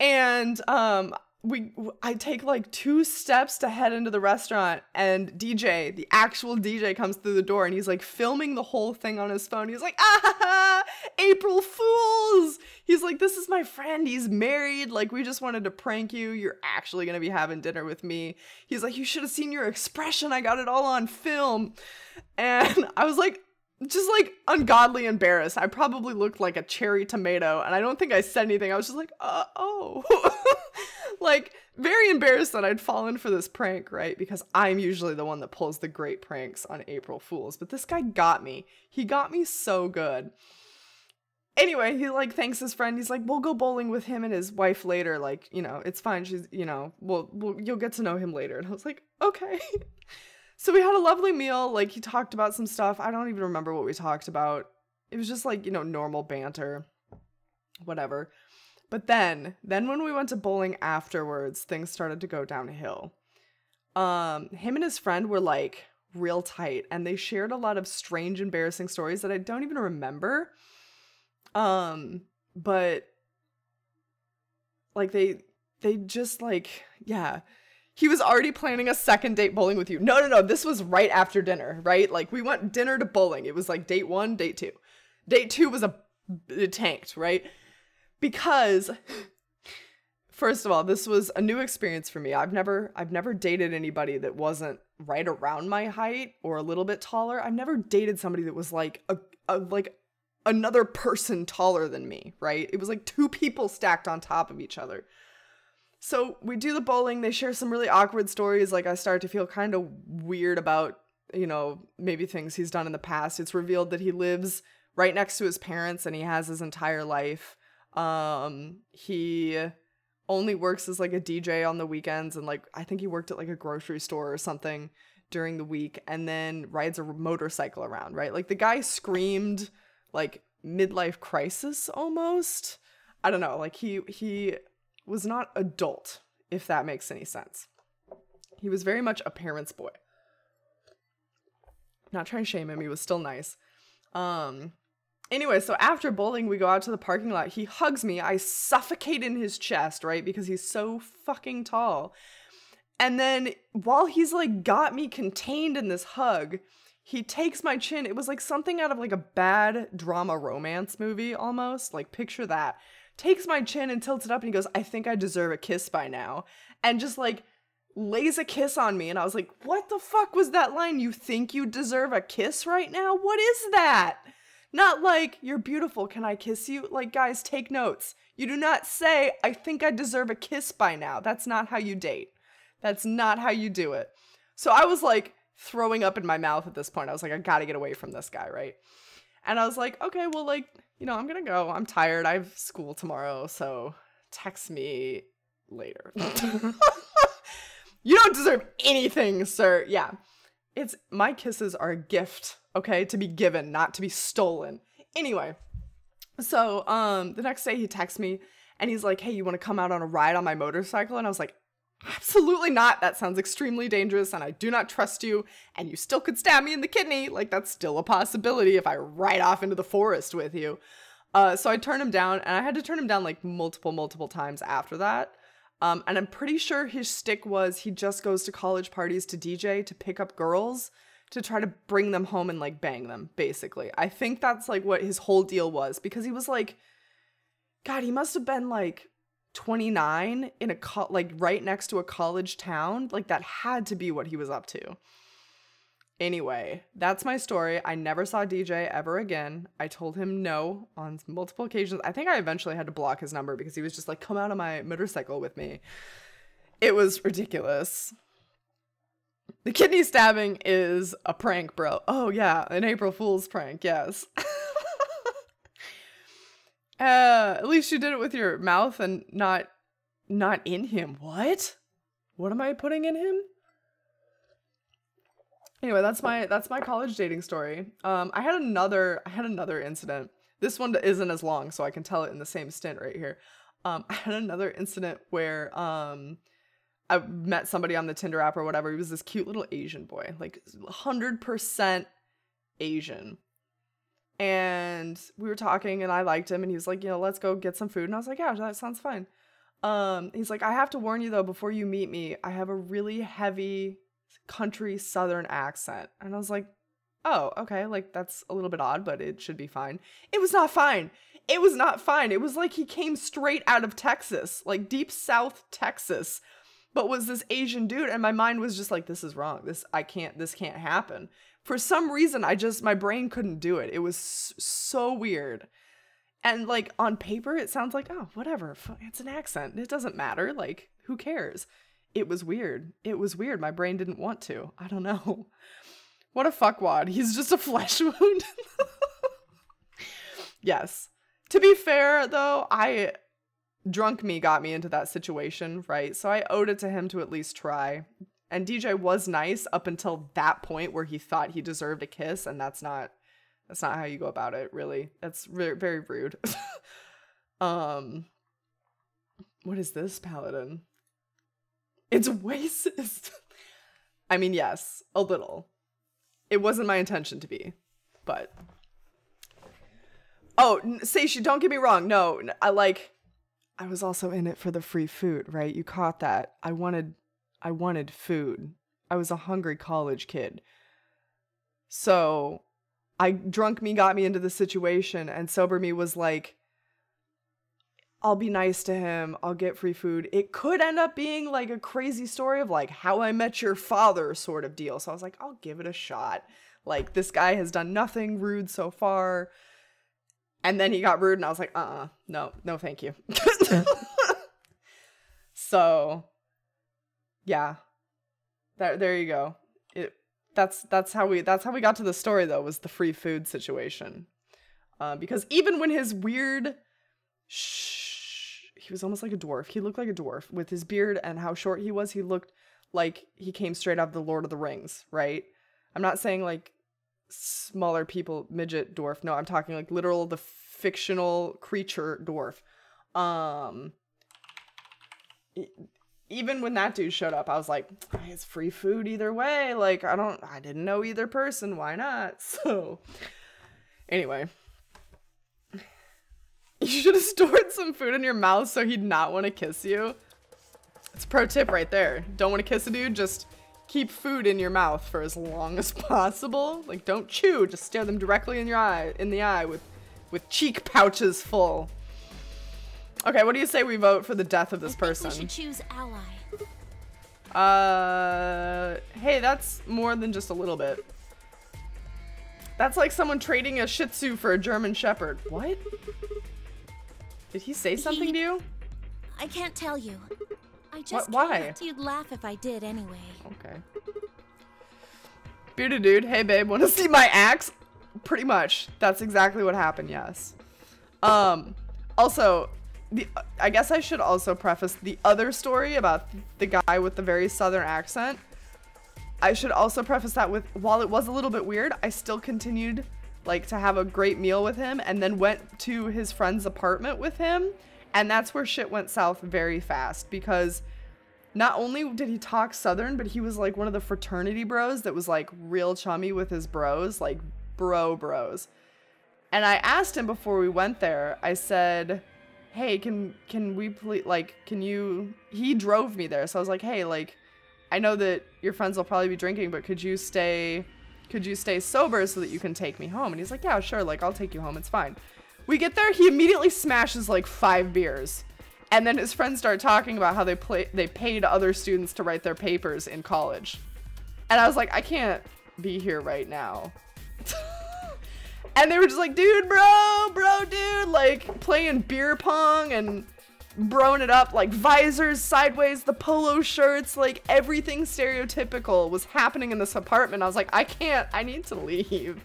And um, we I take like two steps to head into the restaurant and DJ, the actual DJ comes through the door and he's like filming the whole thing on his phone. He's like, "Ah, April Fools." He's like, "This is my friend. He's married. Like we just wanted to prank you. You're actually going to be having dinner with me." He's like, "You should have seen your expression. I got it all on film." And I was like, just like ungodly embarrassed. I probably looked like a cherry tomato, and I don't think I said anything. I was just like, uh, oh. like very embarrassed that I'd fallen for this prank, right? Because I'm usually the one that pulls the great pranks on April Fools, but this guy got me. He got me so good. Anyway, he like thanks his friend. He's like, "We'll go bowling with him and his wife later. Like, you know, it's fine. She's, you know, we'll, we'll you'll get to know him later." And I was like, "Okay." so we had a lovely meal. Like he talked about some stuff. I don't even remember what we talked about. It was just like, you know, normal banter. Whatever. But then, then when we went to bowling afterwards, things started to go downhill. Um, him and his friend were like real tight and they shared a lot of strange embarrassing stories that I don't even remember. Um, but like they they just like yeah, he was already planning a second date bowling with you. No, no, no. This was right after dinner, right? Like we went dinner to bowling. It was like date one, date two. Date two was a it tanked, right? because first of all, this was a new experience for me. I've never I've never dated anybody that wasn't right around my height or a little bit taller. I've never dated somebody that was like a, a like another person taller than me, right? It was like two people stacked on top of each other. So we do the bowling, they share some really awkward stories like I start to feel kind of weird about, you know, maybe things he's done in the past. It's revealed that he lives right next to his parents and he has his entire life um, he only works as like a DJ on the weekends and like I think he worked at like a grocery store or something during the week and then rides a motorcycle around, right? Like the guy screamed like midlife crisis almost. I don't know, like he he was not adult if that makes any sense. He was very much a parent's boy. Not trying to shame him, he was still nice. Um Anyway, so after bowling, we go out to the parking lot. He hugs me. I suffocate in his chest, right? Because he's so fucking tall. And then while he's like got me contained in this hug, he takes my chin. It was like something out of like a bad drama romance movie almost. Like picture that. Takes my chin and tilts it up and he goes, I think I deserve a kiss by now. And just like lays a kiss on me. And I was like, what the fuck was that line? You think you deserve a kiss right now? What is that? Not like, you're beautiful, can I kiss you? Like, guys, take notes. You do not say, I think I deserve a kiss by now. That's not how you date. That's not how you do it. So I was like throwing up in my mouth at this point. I was like, I gotta get away from this guy, right? And I was like, okay, well, like, you know, I'm gonna go. I'm tired. I have school tomorrow, so text me later. you don't deserve anything, sir. Yeah. It's my kisses are a gift, okay, to be given, not to be stolen. Anyway, so um the next day he texts me and he's like, "Hey, you want to come out on a ride on my motorcycle?" And I was like, "Absolutely not. That sounds extremely dangerous and I do not trust you and you still could stab me in the kidney. Like that's still a possibility if I ride off into the forest with you." Uh so I turned him down and I had to turn him down like multiple multiple times after that. Um, and I'm pretty sure his stick was he just goes to college parties to DJ to pick up girls to try to bring them home and like bang them, basically. I think that's like what his whole deal was because he was like, God, he must have been like 29 in a co- like right next to a college town. Like that had to be what he was up to. Anyway, that's my story. I never saw DJ ever again. I told him no on multiple occasions. I think I eventually had to block his number because he was just like, come out on my motorcycle with me. It was ridiculous. The kidney stabbing is a prank, bro. Oh, yeah, an April Fool's prank, yes. uh, at least you did it with your mouth and not not in him. What? What am I putting in him? Anyway, that's my that's my college dating story. Um, I had another I had another incident. This one isn't as long, so I can tell it in the same stint right here. Um, I had another incident where um, I met somebody on the Tinder app or whatever. He was this cute little Asian boy, like hundred percent Asian. And we were talking, and I liked him, and he was like, you know, let's go get some food. And I was like, yeah, that sounds fine. Um, he's like, I have to warn you though, before you meet me, I have a really heavy country southern accent. And I was like, oh, okay, like that's a little bit odd, but it should be fine. It was not fine. It was not fine. It was like he came straight out of Texas, like deep south Texas, but was this Asian dude. And my mind was just like, this is wrong. This, I can't, this can't happen. For some reason, I just, my brain couldn't do it. It was so weird. And like on paper, it sounds like, oh, whatever. It's an accent. It doesn't matter. Like, who cares? it was weird. It was weird. My brain didn't want to. I don't know. What a fuckwad. He's just a flesh wound. yes. To be fair, though, I drunk me got me into that situation, right? So I owed it to him to at least try. And DJ was nice up until that point where he thought he deserved a kiss, and that's not that's not how you go about it, really. That's very very rude. um what is this, Paladin? It's racist. I mean, yes, a little. It wasn't my intention to be, but. Oh, Seishi, don't get me wrong. No, I like. I was also in it for the free food, right? You caught that. I wanted, I wanted food. I was a hungry college kid. So, I drunk me got me into the situation, and sober me was like, I'll be nice to him. I'll get free food. It could end up being like a crazy story of like how I met your father sort of deal. So I was like, I'll give it a shot. Like this guy has done nothing rude so far. And then he got rude and I was like, uh-uh, no, no, thank you. so yeah. There there you go. It that's that's how we that's how we got to the story though, was the free food situation. Uh, because even when his weird shh he was almost like a dwarf. He looked like a dwarf with his beard and how short he was. He looked like he came straight out of the Lord of the Rings, right? I'm not saying like smaller people, midget dwarf. No, I'm talking like literal the fictional creature dwarf. Um even when that dude showed up, I was like, it's free food either way. Like, I don't, I didn't know either person. Why not? So, anyway, You should have stored some food in your mouth so he'd not want to kiss you. It's pro tip right there. Don't want to kiss a dude, just keep food in your mouth for as long as possible. Like don't chew, just stare them directly in your eye in the eye with with cheek pouches full. Okay, what do you say we vote for the death of this person? we should choose ally. Uh, hey, that's more than just a little bit. That's like someone trading a Shih Tzu for a German Shepherd. What? Did he say something He- to you? I can't tell you. I just why? can't. You'd laugh if I did anyway. Okay. Bearded dude, hey babe, want to see my axe? Pretty much. That's exactly what happened, yes. Um, also, the I guess I should also preface the other story about the guy with the very southern accent. I should also preface that with while it was a little bit weird, I still continued like to have a great meal with him and then went to his friend's apartment with him and that's where shit went south very fast because not only did he talk southern but he was like one of the fraternity bros that was like real chummy with his bros like bro bros and i asked him before we went there i said hey can can we please like can you he drove me there. So i was like hey like i know that your friends will probably be drinking but could you stay could you stay sober so that you can take me home? And he's like yeah sure like i'll take you home it's fine. We get there he immediately smashes like five beers. And then his friends start talking about how they play they paid other students to write their papers in college. And i was like i can't be here right now and they were just like dude bro bro dude like playing beer pong and broing it up like visors sideways the polo shirts like everything stereotypical was happening in this apartment. I was like i can't i need to leave.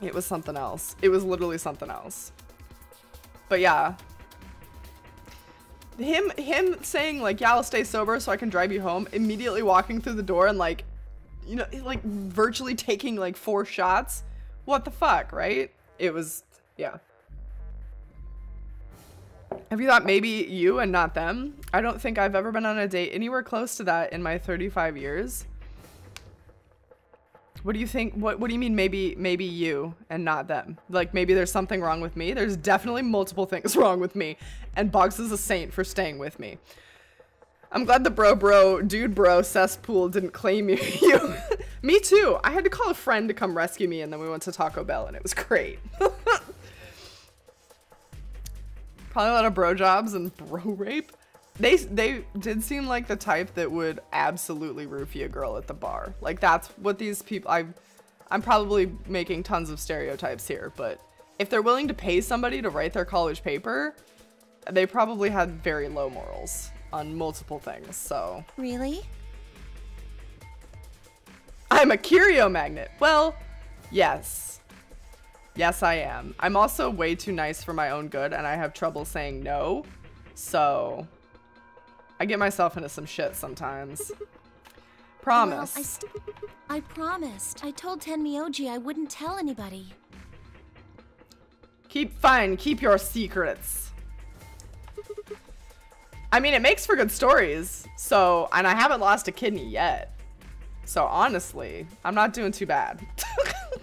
It was something else. It was literally something else. But yeah. Him him saying like yeah i'll stay sober so i can drive you home immediately walking through the door and like you know like virtually taking like four shots what the fuck right? It was yeah. Have you thought maybe you and not them? I don't think i've ever been on a date anywhere close to that in my 35 years. What do you think what what do you mean maybe maybe you and not them? Like maybe there's something wrong with me? There's definitely multiple things wrong with me and Boggs is a saint for staying with me. I'm glad the bro bro dude bro cesspool didn't claim you, you. Me too i had to call a friend to come rescue me and then we went to taco bell and it was great probably a lot of bro jobs and bro rape they they did seem like the type that would absolutely roofie a girl at the bar. Like that's what these people I I'm probably making tons of stereotypes here, but if they're willing to pay somebody to write their college paper, they probably had very low morals on multiple things. So, Really? I'm a curio magnet. Well, yes. Yes, I am. I'm also way too nice for my own good and I have trouble saying no. So, I get myself into some shit sometimes. Promise. Well, I, I promised. I told Tenmyoji I wouldn't tell anybody. Keep fine, keep your secrets. I mean, it makes for good stories. So, and I haven't lost a kidney yet. So honestly, I'm not doing too bad.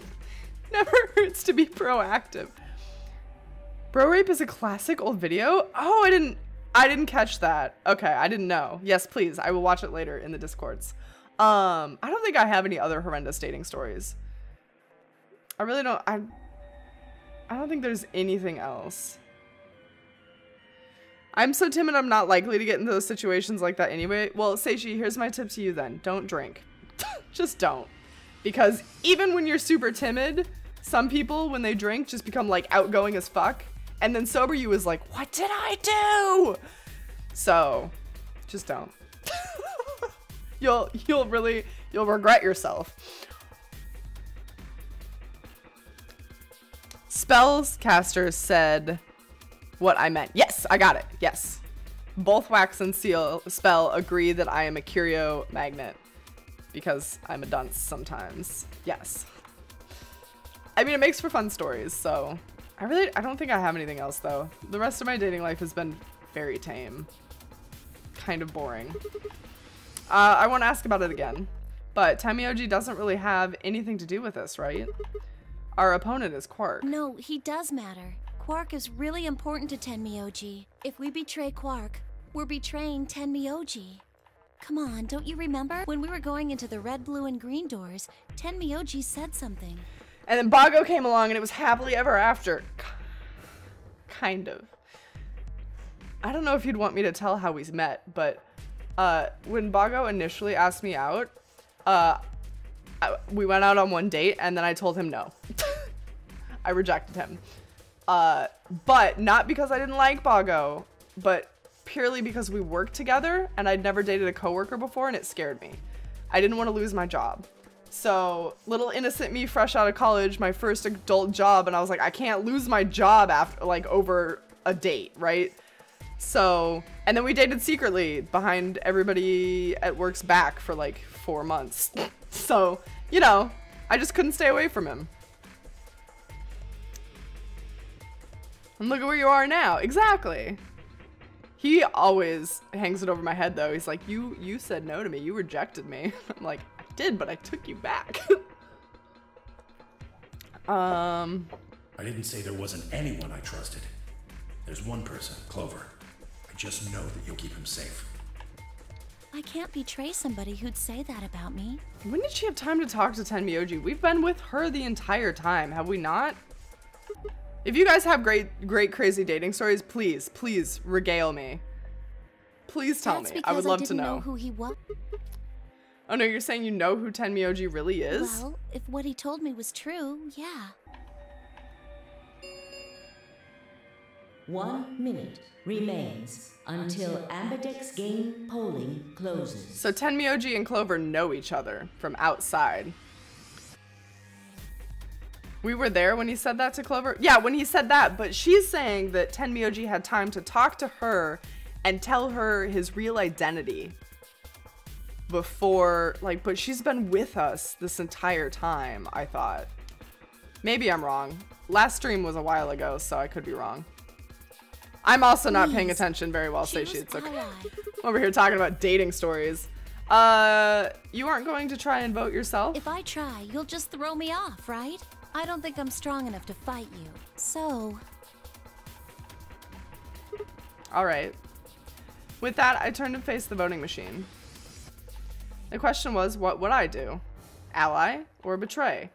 Never hurts to be proactive. Bro rape is a classic old video? Oh, I didn't I didn't catch that. Okay, I didn't know. Yes, please. I will watch it later in the discords. Um, I don't think I have any other horrendous dating stories. I really don't I I don't think there's anything else. I'm so timid I'm not likely to get into those situations like that anyway. Well, Seishi, here's my tip to you then. Don't drink. Just don't. Because even when you're super timid, some people, when they drink, just become like outgoing as fuck. And then sober you is like, what did I do? So, just don't. you'll you'll really you'll regret yourself. Spells caster said what I meant. Yes, I got it. Yes. Both Wax and Seal spell agree that I am a curio magnet because I'm a dunce sometimes. Yes. I mean, it makes for fun stories, so I really I don't think I have anything else though. The rest of my dating life has been very tame. Kind of boring. Uh, I won't ask about it again. But Tenmyoji doesn't really have anything to do with this, right? Our opponent is Quark. No, he does matter. Quark is really important to Tenmyoji. If we betray Quark, we're betraying Tenmyoji. Come on, don't you remember? When we were going into the red, blue, and green doors, Tenmyoji said something. And then Bago came along and it was happily ever after. Kind of. I don't know if you'd want me to tell how we met, but uh, when Bago initially asked me out, uh, I, we went out on one date and then I told him no. I rejected him. Uh, but not because I didn't like Bago, but purely because we worked together and I'd never dated a coworker before and it scared me. I didn't want to lose my job. So, little innocent me fresh out of college, my first adult job, and I was like, I can't lose my job after like over a date, right? So, and then we dated secretly behind everybody at work's back for like four months. so, you know, I just couldn't stay away from him. And look at where you are now. Exactly. He always hangs it over my head though. He's like, you you said no to me. You rejected me. I'm like, I did, but I took you back. um. I didn't say there wasn't anyone I trusted. There's one person, Clover. I just know that you'll keep him safe. I can't betray somebody who'd say that about me. When did she have time to talk to Tenmyoji? We've been with her the entire time, have we not? If you guys have great, great, crazy dating stories, please, please regale me. Please tell That's me. I would love I to didn't know. who he was. Oh no, you're saying you know who Tenmyoji really is? Well, if what he told me was true, yeah. One minute remains until Ambidex game polling closes. So Tenmyoji and Clover know each other from outside. We were there when he said that to Clover? Yeah, when he said that, but she's saying that Tenmyoji had time to talk to her and tell her his real identity before, like, but she's been with us this entire time, I thought. Maybe I'm wrong. Last stream was a while ago, so I could be wrong. I'm also not paying attention very well, choose Seishi. It's okay. Over here talking about dating stories. Uh, you aren't going to try and vote yourself? If I try, you'll just throw me off, right? I don't think I'm strong enough to fight you. So, All right. With that, I turned to face the voting machine. The question was, what would I do? Ally or betray?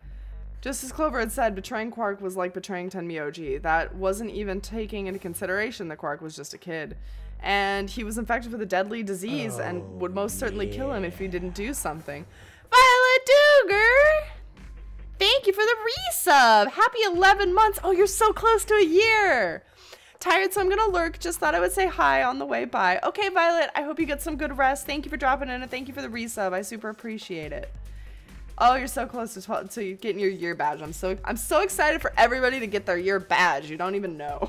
Just as Clover had said, betraying Quark was like betraying Tenmyoji. That wasn't even taking into consideration that Quark was just a kid. And he was infected with a deadly disease and would most certainly kill him if he didn't do something. Violet Duger! Thank you for the resub! Happy 11 months! Oh, you're so close to a year! Tired, so I'm gonna lurk. Just thought I would say hi on the way by. Okay, Violet, I hope you get some good rest. Thank you for dropping in and thank you for the resub. I super appreciate it. Oh, you're so close to 12 to getting your year badge. I'm so I'm so excited for everybody to get their year badge. You don't even know.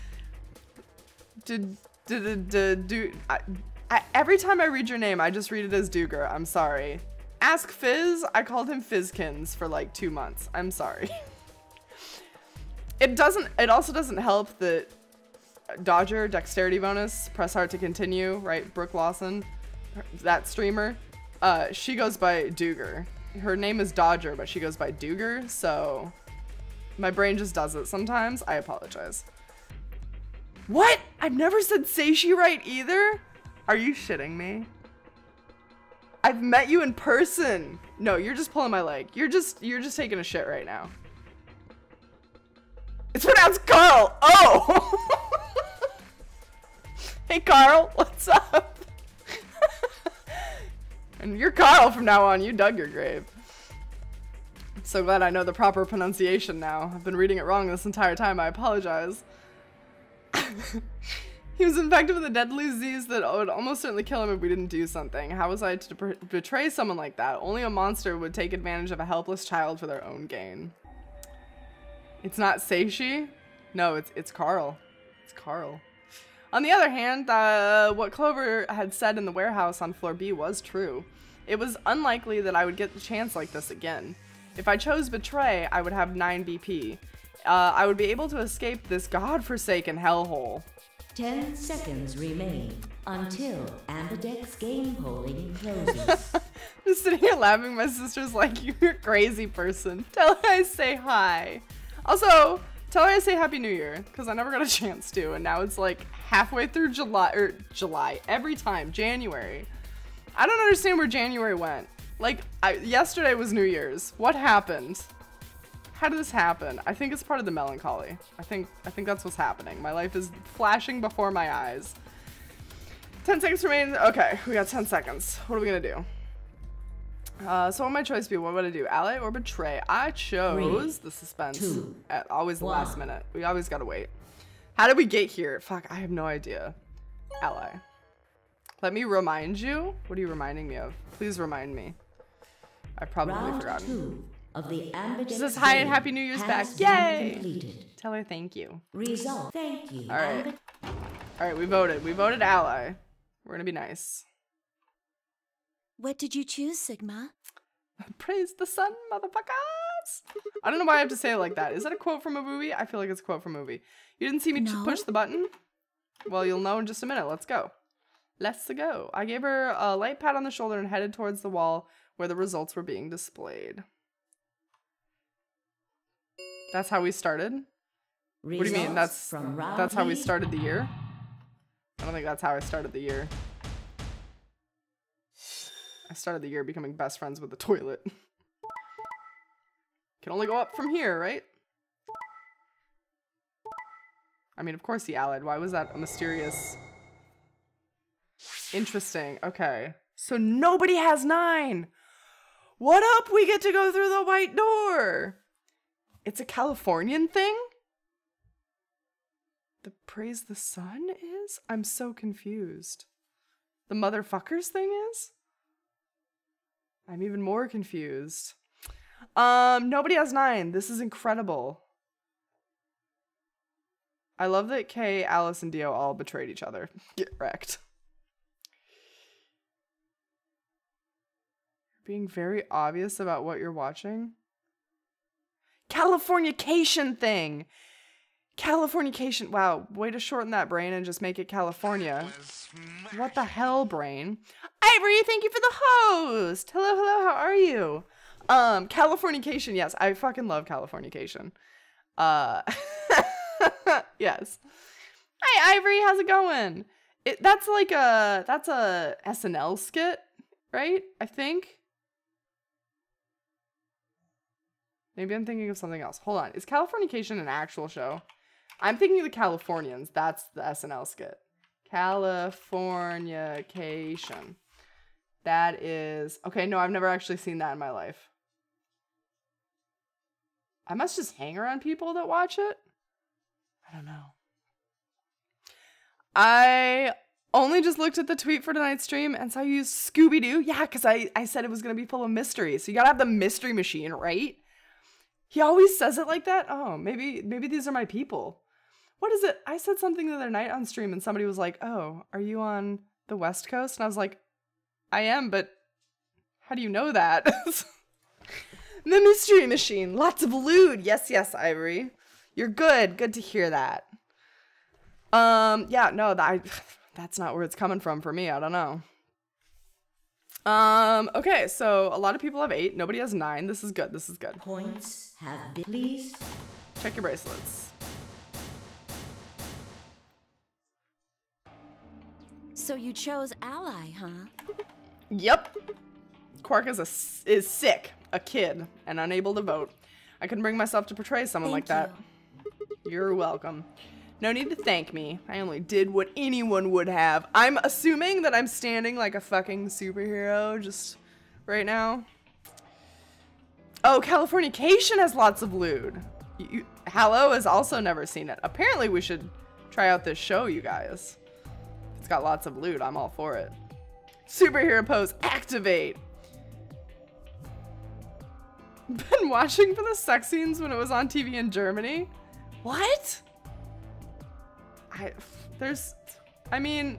did did did do I, I, every time I read your name, I just read it as Duger. I'm sorry. Ask Fizz. I called him Fizzkins for like two months. I'm sorry. It doesn't. It also doesn't help that Dodger dexterity bonus. Press hard to continue. Right, Brooke Lawson, that streamer. Uh, she goes by Duger. Her name is Dodger, but she goes by Duger. So my brain just does it sometimes. I apologize. What? I've never said Seishi right either. Are you shitting me? I've met you in person. No, you're just pulling my leg. You're just you're just taking a shit right now. It's pronounced Carl. Oh. hey Carl, what's up? and you're Carl from now on. You dug your grave. So glad I know the proper pronunciation now. I've been reading it wrong this entire time. I apologize. he was infected with a deadly disease that would almost certainly kill him if we didn't do something. How was I to betray someone like that? Only a monster would take advantage of a helpless child for their own gain. It's not Seishi? No, it's it's Carl. It's Carl. On the other hand, uh, what Clover had said in the warehouse on floor B was true. It was unlikely that I would get a chance like this again. If I chose Betray, I would have 9 BP. Uh, I would be able to escape this godforsaken hellhole. Ten seconds remain until Ambidex game polling closes. I'm sitting here laughing. My sister's like, You're a crazy person. Tell her I say hi. Also, Tell her I say Happy New Year, because I never got a chance to, and now it's like halfway through July, or July, every time, January. I don't understand where January went. Like, I, yesterday was New Year's. What happened? How did this happen? I think it's part of the melancholy. I think I think that's what's happening. My life is flashing before my eyes. 10 seconds remain. Okay, we got 10 seconds. What are we gonna do? Uh, so what my choice be? What would I do? Ally or betray? I chose Three, the suspense. two, at always the last minute. We always gotta wait. How did we get here? Fuck, I have no idea. Ally. Let me remind you. What are you reminding me of? Please remind me. I've probably Round forgotten. two of the Ambidex She says hi and happy New Year's back. been Yay! Completed. Tell her thank you. Result. Thank you. All right. All right, we voted. We voted ally. We're gonna be nice. What did you choose, Sigma? Praise the sun, motherfuckers! I don't know why I have to say it like that. Is that a quote from a movie? I feel like it's a quote from a movie. You didn't see me No. push the button? Well, you'll know in just a minute. Let's go. Let's go. I gave her a light pat on the shoulder and headed towards the wall where the results were being displayed. That's how we started? What do you mean? That's from that's how we started the year? I don't think that's how I started the year. I started the year becoming best friends with the toilet. Can only go up from here, right? I mean, of course he allied. Why was that a mysterious... Interesting. Okay. So nobody has nine! What up? We get to go through the white door! It's a Californian thing? The praise the sun is? I'm so confused. The motherfuckers thing is? I'm even more confused. Um, nobody has nine. This is incredible. I love that K, Alice, and Dio all betrayed each other. Get wrecked. Being very obvious about what you're watching. Californication thing. Californication. Wow, way to shorten that brain and just make it California. What the hell, brain? Ivory, thank you for the host. Hello, hello, how are you? Um, Californication, yes, I fucking love Californication. Uh, yes. Hi, Ivory, how's it going? It that's like a that's a SNL skit, right? I think. Maybe I'm thinking of something else. Hold on. Is Californication an actual show? I'm thinking of the Californians. That's the SNL skit. Californication. That is okay. No, I've never actually seen that in my life. I must just hang around people that watch it. I don't know. I only just looked at the tweet for tonight's stream and saw you use Scooby Doo. Yeah, because I, I said it was going to be full of mystery. So you got to have the mystery machine, right? He always says it like that. Oh, maybe maybe these are my people. What is it? I said something the other night on stream and somebody was like, "Oh, are you on the West Coast?" And I was like, "I am, but how do you know that?" the mystery machine, lots of loot. Yes, yes, Ivory. You're good. Good to hear that. Um, yeah, no, that I, that's not where it's coming from for me. I don't know. Um, okay, so a lot of people have eight. Nobody has nine. This is good. This is good. Points have been. Please Check your bracelets. So you chose ally, huh? Yep. Quark is a s- is sick, a kid, and unable to vote. I couldn't bring myself to portray someone like Thank that. You're welcome. No need to thank me. I only did what anyone would have. I'm assuming that I'm standing like a fucking superhero just right now. Oh, Californication has lots of lewd. You, Hallow has also never seen it. Apparently, we should try out this show, you guys. It's got lots of loot. I'm all for it. Superhero pose, activate. Been watching for the sex scenes when it was on TV in Germany. What? I there's, I mean,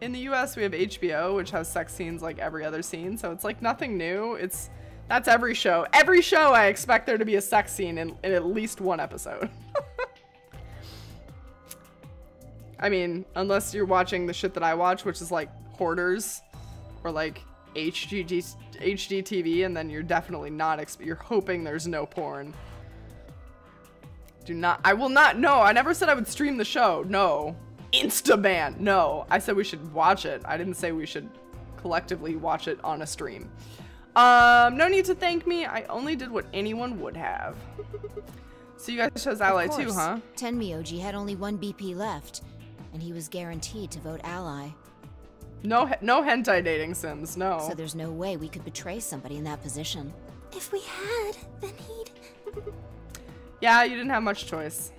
in the U.S. we have HBO, which has sex scenes like every other scene, so it's like nothing new. It's that's every show. Every show I expect there to be a sex scene in, in at least one episode. I mean, unless you're watching the shit that I watch, which is like Hoarders or like HGG, HGTV, and then you're definitely not, you're hoping there's no porn. Do not. I will not. No, I never said I would stream the show. No. Instaban. No. I said we should watch it. I didn't say we should collectively watch it on a stream. Um, no need to thank me. I only did what anyone would have. So you guys chose ally too, huh? Tenmyoji had only one BP left, and he was guaranteed to vote ally. No, no hentai dating sims. No. So there's no way we could betray somebody in that position. If we had, then he'd. Yeah, you didn't have much choice.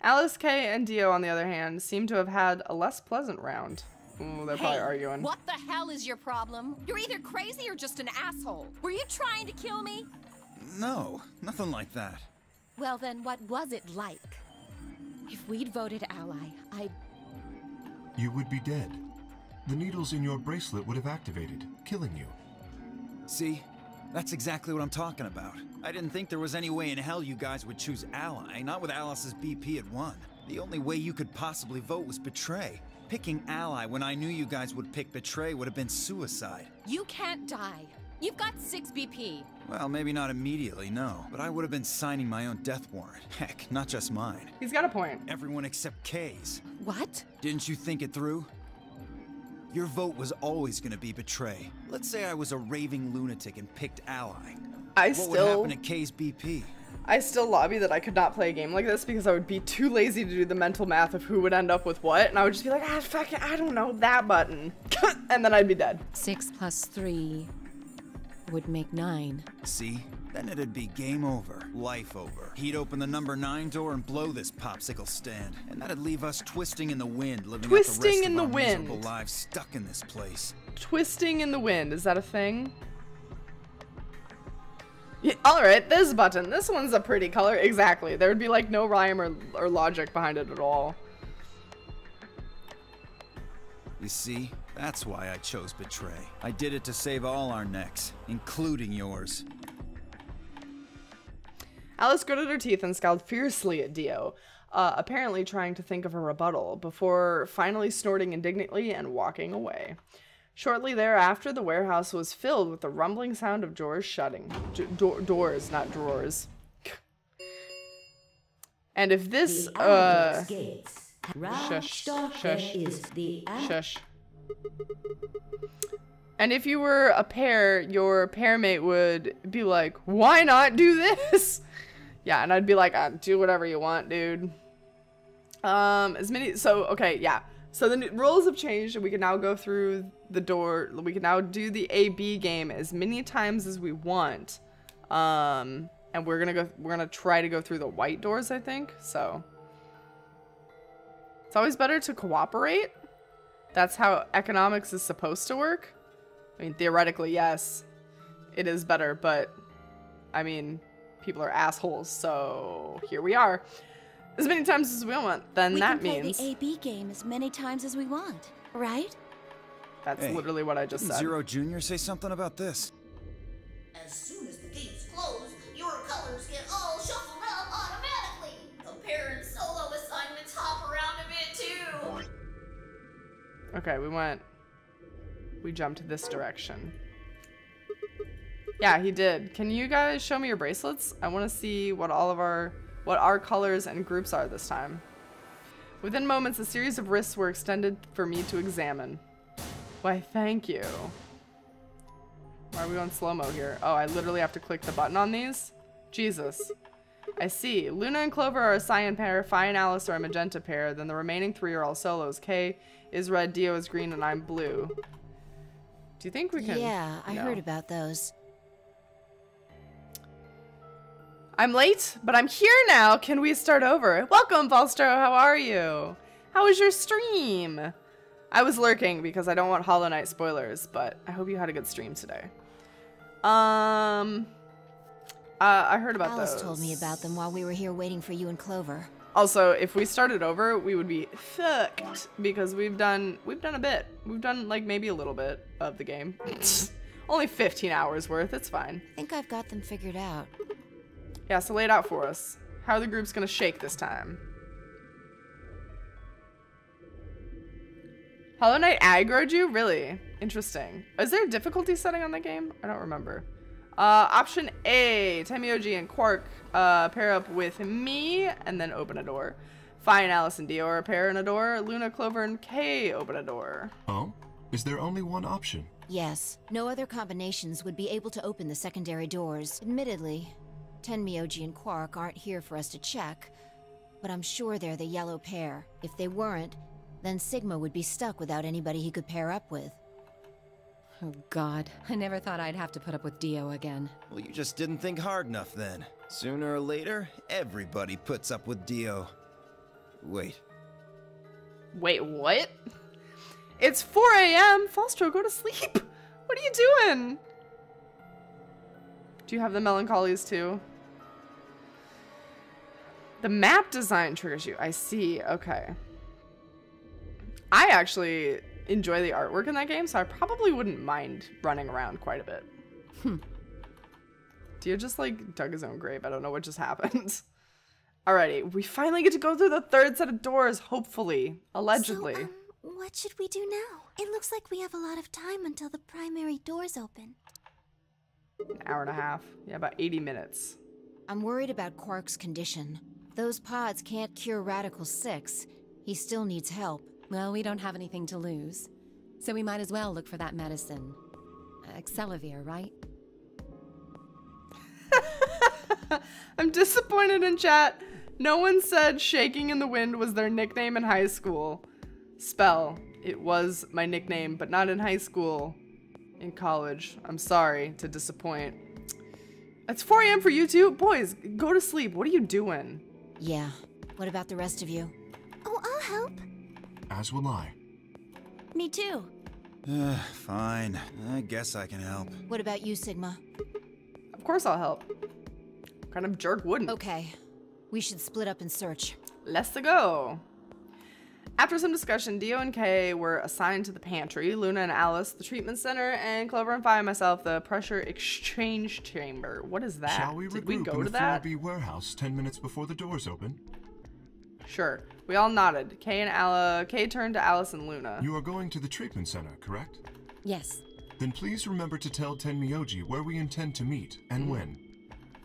Alice K and Dio, on the other hand, seem to have had a less pleasant round. Ooh, they're probably arguing. What the hell is your problem? You're either crazy or just an asshole. Were you trying to kill me? No, nothing like that. Well, then, what was it like? If we'd voted ally, I'd. You would be dead. The needles in your bracelet would have activated, killing you. See? That's exactly what I'm talking about. I didn't think there was any way in hell you guys would choose Ally, not with Alice's BP at one. The only way you could possibly vote was Betray. Picking Ally when I knew you guys would pick Betray would have been suicide. You can't die. You've got 6 BP. Well, maybe not immediately, no. But I would have been signing my own death warrant. Heck, not just mine. He's got a point. Everyone except K's. What? Didn't you think it through? Your vote was always gonna be Betray. Let's say I was a raving lunatic and picked Ally. I what would still- happen to K's BP? I still lobby that I could not play a game like this because I would be too lazy to do the mental math of who would end up with what, and I would just be like, ah, fuck it, I don't know that button, and then I'd be dead. 6 plus 3 would make 9. See? Then it'd be game over, life over. He'd open the number nine door and blow this popsicle stand, and that'd leave us twisting in the wind, living out the Twisting rest in of the wind. lives stuck in this place. Twisting in the wind, is that a thing? Yeah, Alright, this button. This one's a pretty color. Exactly. There would be like no rhyme or, or logic behind it at all. You see? That's why I chose Betray. I did it to save all our necks, including yours. Alice gritted her teeth and scowled fiercely at Dio, uh, apparently trying to think of a rebuttal, before finally snorting indignantly and walking away. Shortly thereafter, the warehouse was filled with the rumbling sound of drawers shutting. D- door- doors, not drawers. And if this, uh. Shush. Shush. is the Shush. And if you were a pair, your pairmate would be like, why not do this? Yeah, and I'd be like, uh, do whatever you want, dude. Um, as many, so, okay, yeah. So the rules have changed and we can now go through the door, we can now do the A-B game as many times as we want. Um, and we're gonna go, we're gonna try to go through the white doors, I think, so. It's always better to cooperate. That's how economics is supposed to work. I mean, theoretically, yes, it is better, but I mean, people are assholes, so here we are. As many times as we want, then we that can play means the AB game as many times as we want, right? that's Hey, literally what I just Didn't said. Zero Junior say something about this? As soon as the gates close, your colors get all shuffled up automatically. The parent solo assignments hop around a bit too. Okay, we went. We jumped this direction. Yeah, he did. Can you guys show me your bracelets? I want to see what all of our what our colors and groups are this time. Within moments, a series of wrists were extended for me to examine. Why, thank you. Why are we on slow-mo here? Oh, I literally have to click the button on these? Jesus. I see. Luna and Clover are a cyan pair, Phi and Alice are a magenta pair, then the remaining three are all solos. K is red, Dio is green, and I'm blue. Do you think we can... Yeah, I No. heard about those. I'm late, but I'm here now. Can we start over? Welcome, Volstro. How are you? How was your stream? I was lurking because I don't want Hollow Knight spoilers, but I hope you had a good stream today. Um, uh, I heard about Alice those. told me about them while we were here waiting for you and Clover. Also, if we started over, we would be fucked because we've done we've done a bit. We've done like maybe a little bit of the game. Only 15 hours worth. It's fine. I think I've got them figured out. Yeah, so lay it out for us. How are the groups gonna shake this time? Hollow Knight aggroed you? Really? Interesting. Is there a difficulty setting on the game? I don't remember. Uh, option A, Tenmyoji and Quark uh, pair up with me and then open a door. Fine, Alice and Dio are a pair in a door. Luna, Clover, and K open a door. Oh? Is there only one option? Yes. No other combinations would be able to open the secondary doors. Admittedly, Tenmyoji and Quark aren't here for us to check, but I'm sure they're the yellow pair. If they weren't, then Sigma would be stuck without anybody he could pair up with. Oh god, I never thought I'd have to put up with Dio again. Well, you just didn't think hard enough then. Sooner or later, everybody puts up with Dio. Wait. Wait, what? It's 4 a.m. Falstro, go to sleep. What are you doing? Do you have the melancholies too? The map design triggers you. I see. Okay. I actually enjoy the artwork in that game, so I probably wouldn't mind running around quite a bit. Hmm. Dio just like dug his own grave. I don't know what just happened. Alrighty, we finally get to go through the third set of doors, hopefully. Allegedly. So, um, what should we do now? It looks like we have a lot of time until the primary doors open. An hour and a half. Yeah, about 80 minutes. I'm worried about Quark's condition. Those pods can't cure Radical 6. He still needs help. Well, we don't have anything to lose. So we might as well look for that medicine. Uh, Axelavir, right? I'm disappointed in chat. No one said Shaking in the Wind was their nickname in high school. Spell. It was my nickname, but not in high school. In college. I'm sorry to disappoint. It's 4 a.m. for you two? Boys, go to sleep. What are you doing? Yeah. What about the rest of you? Oh, I'll help. As will I. Me too. Uh, Fine. I guess I can help. What about you, Sigma? Of course I'll help. What kind of jerk wouldn't? Okay. We should split up and search. Let's go. After some discussion, Dio and K were assigned to the pantry, Luna and Alice the treatment center, and Clover and Phi and myself the pressure exchange chamber. What is that? Shall we Did regroup we go in to the that? 4B warehouse 10 minutes before the doors open? Sure. We all nodded. K and Ala K turned to Alice and Luna. You are going to the treatment center, correct? Yes. Then please remember to tell Tenmyoji where we intend to meet and mm. when.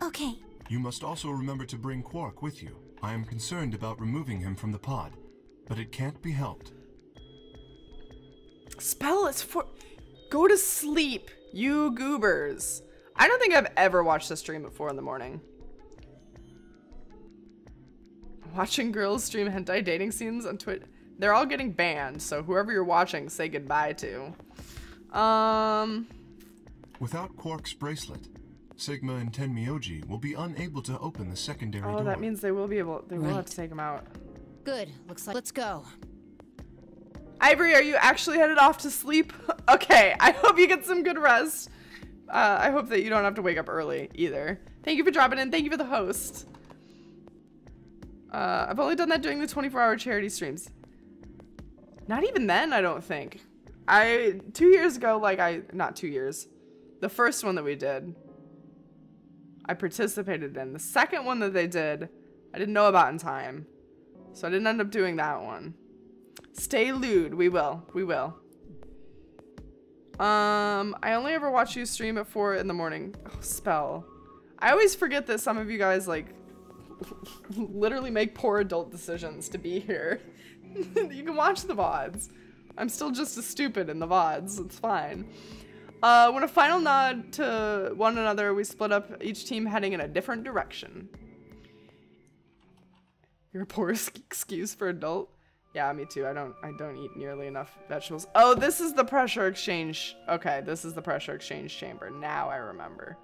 Okay. You must also remember to bring Quark with you. I am concerned about removing him from the pod, but it can't be helped. Spell is for. Go to sleep, you goobers. I don't think I've ever watched a stream at 4 in the morning. Watching girls stream hentai dating scenes on Twitch. They're all getting banned, so whoever you're watching, say goodbye to. Um. Without Quark's bracelet, Sigma and Tenmyoji will be unable to open the secondary Oh, door. that means they will be able. They will have to take him out. Good. Looks like. Let's go. Ivory, are you actually headed off to sleep? okay, I hope you get some good rest. Uh, I hope that you don't have to wake up early either. Thank you for dropping in. Thank you for the host. Uh, I've only done that during the 24 hour charity streams. Not even then, I don't think. I, two years ago, like I, not two years, the first one that we did, I participated in. The second one that they did, I didn't know about in time. So I didn't end up doing that one. Stay lewd. We will. We will. Um, I only ever watch you stream at 4 in the morning. Oh, spell. I always forget that some of you guys, like, literally make poor adult decisions to be here. you can watch the VODs. I'm still just as stupid in the VODs. It's fine. Uh, when a final nod to one another, we split up, each team heading in a different direction. Your poor excuse for adult. Yeah, me too. I don't I don't eat nearly enough vegetables. Oh, this is the pressure exchange. Okay, this is the pressure exchange chamber. Now I remember.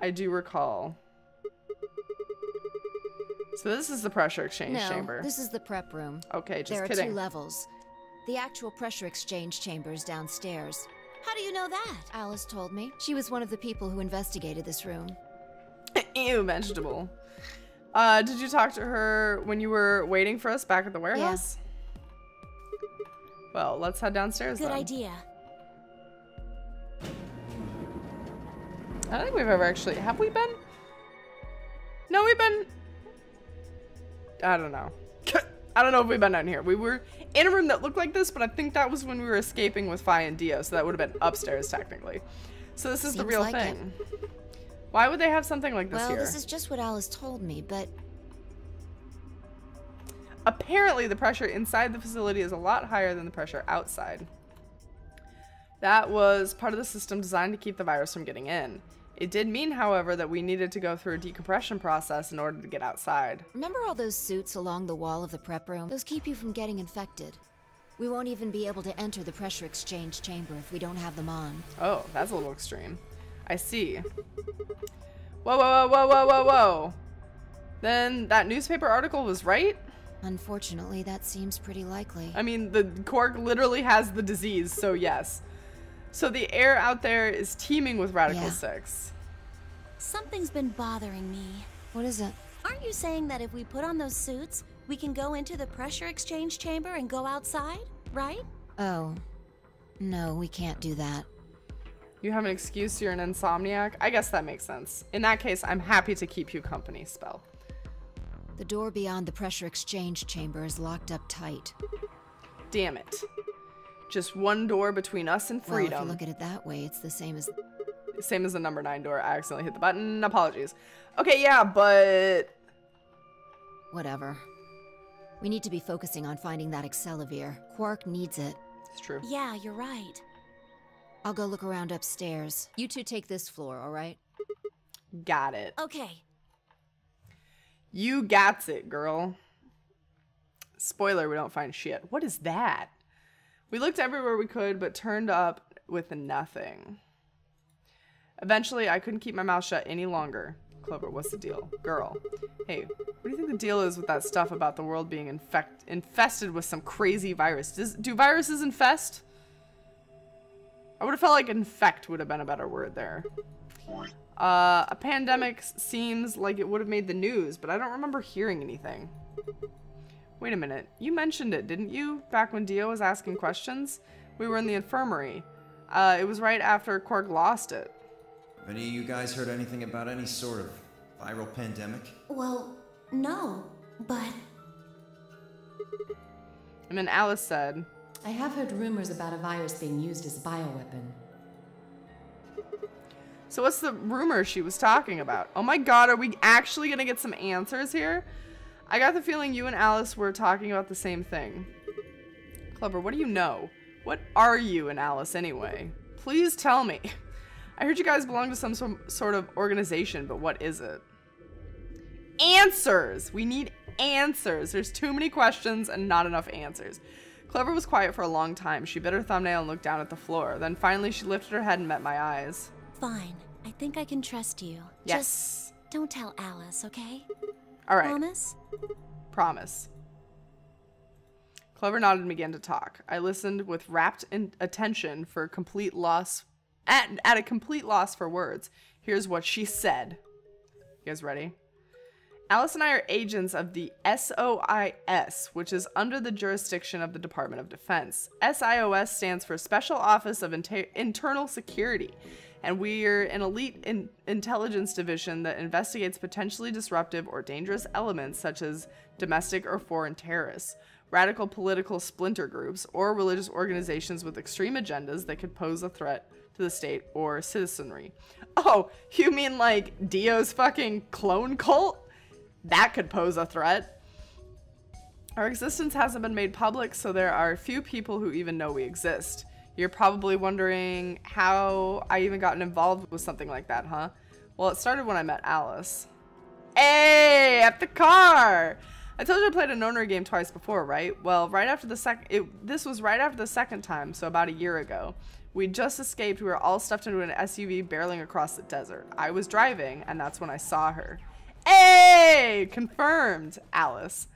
I do recall. So this is the pressure exchange no, chamber. this is the prep room. Okay, just there are kidding. two levels. The actual pressure exchange chamber is downstairs. How do you know that? Alice told me. She was one of the people who investigated this room. Ew, vegetable. Uh, did you talk to her when you were waiting for us back at the warehouse? Well, let's head downstairs Good then. idea. I don't think we've ever actually. Have we been? No, we've been. I don't know. I don't know if we've been down here. We were in a room that looked like this, but I think that was when we were escaping with Phi and Dio, so that would have been upstairs technically. So this is the real like it. Why would they have something like this well, here? this is just what Alice told me, but Apparently, the pressure inside the facility is a lot higher than the pressure outside. That was part of the system designed to keep the virus from getting in. It did mean, however, that we needed to go through a decompression process in order to get outside. remember all those suits along the wall of the prep room? Those keep you from getting infected. We won't even be able to enter the pressure exchange chamber if we don't have them on. Oh, that's a little extreme. I see. Whoa, whoa, whoa, whoa, whoa, whoa, whoa. Then that newspaper article was right? Unfortunately, that seems pretty likely. I mean, the Quark literally has the disease, so yes. So the air out there is teeming with Radical Yeah. 6. Something's been bothering me. What is it? Aren't you saying that if we put on those suits, we can go into the pressure exchange chamber and go outside, right? Oh. No, we can't do that. You have an excuse, you're an insomniac? I guess that makes sense. In that case, I'm happy to keep you company, Spell. The door beyond the pressure exchange chamber is locked up tight. Damn it. Just one door between us and freedom. Well, if freedom. you look at it that way, it's the same as. Same as the number nine door. I accidentally hit the button. Apologies. Okay, yeah, but Whatever. We need to be focusing on finding that Axelavir. Quark needs it. it's true. Yeah, you're right. I'll go look around upstairs. You two take this floor, alright? Got it. Okay. You got it, girl. Spoiler, we don't find shit. What is that? We looked everywhere we could, but turned up with nothing. Eventually, I couldn't keep my mouth shut any longer. Clover, what's the deal? Girl. Hey, what do you think the deal is with that stuff about the world being infect infested with some crazy virus? Does, do viruses infest? I would have felt like infect would have been a better word there. Uh, a pandemic seems like it would have made the news, but I don't remember hearing anything. Wait a minute. You mentioned it, didn't you? Back when Dio was asking questions? We were in the infirmary. Uh, it was right after Quark lost it. Have any of you guys heard anything about any sort of viral pandemic? Well, no, but And then Alice said, I have heard rumors about a virus being used as a bioweapon. So what's the rumor she was talking about? Oh my god, are we actually gonna get some answers here? I got the feeling you and Alice were talking about the same thing. Clover, what do you know? What are you and Alice anyway? Please tell me. I heard you guys belong to some sort of organization, but what is it? Answers! We need answers. There's too many questions and not enough answers. Clover was quiet for a long time. She bit her thumbnail and looked down at the floor. Then finally she lifted her head and met my eyes. fine. I think I can trust you. Yes. Just don't tell Alice, okay? All right. Promise? Promise. Clover nodded and began to talk. I listened with rapt in- attention for a complete loss at, at a complete loss for words. Here's what she said. You guys ready? Alice and I are agents of the SOIS, which is under the jurisdiction of the Department of Defense. SIOS stands for Special Office of Inter- Internal Security, and we're an elite in- intelligence division that investigates potentially disruptive or dangerous elements such as domestic or foreign terrorists, radical political splinter groups, or religious organizations with extreme agendas that could pose a threat to the state or citizenry. Oh, you mean like Dio's fucking clone cult? That could pose a threat. Our existence hasn't been made public, so there are few people who even know we exist. You're probably wondering how I even gotten involved with something like that, huh? Well, it started when I met Alice. Hey, at the car! I told you I played a Nonary game twice before, right? Well, right after the second, this was right after the second time, so about a year ago. We just escaped. We were all stuffed into an SUV barreling across the desert. I was driving, and that's when I saw her. Hey! Confirmed, Alice.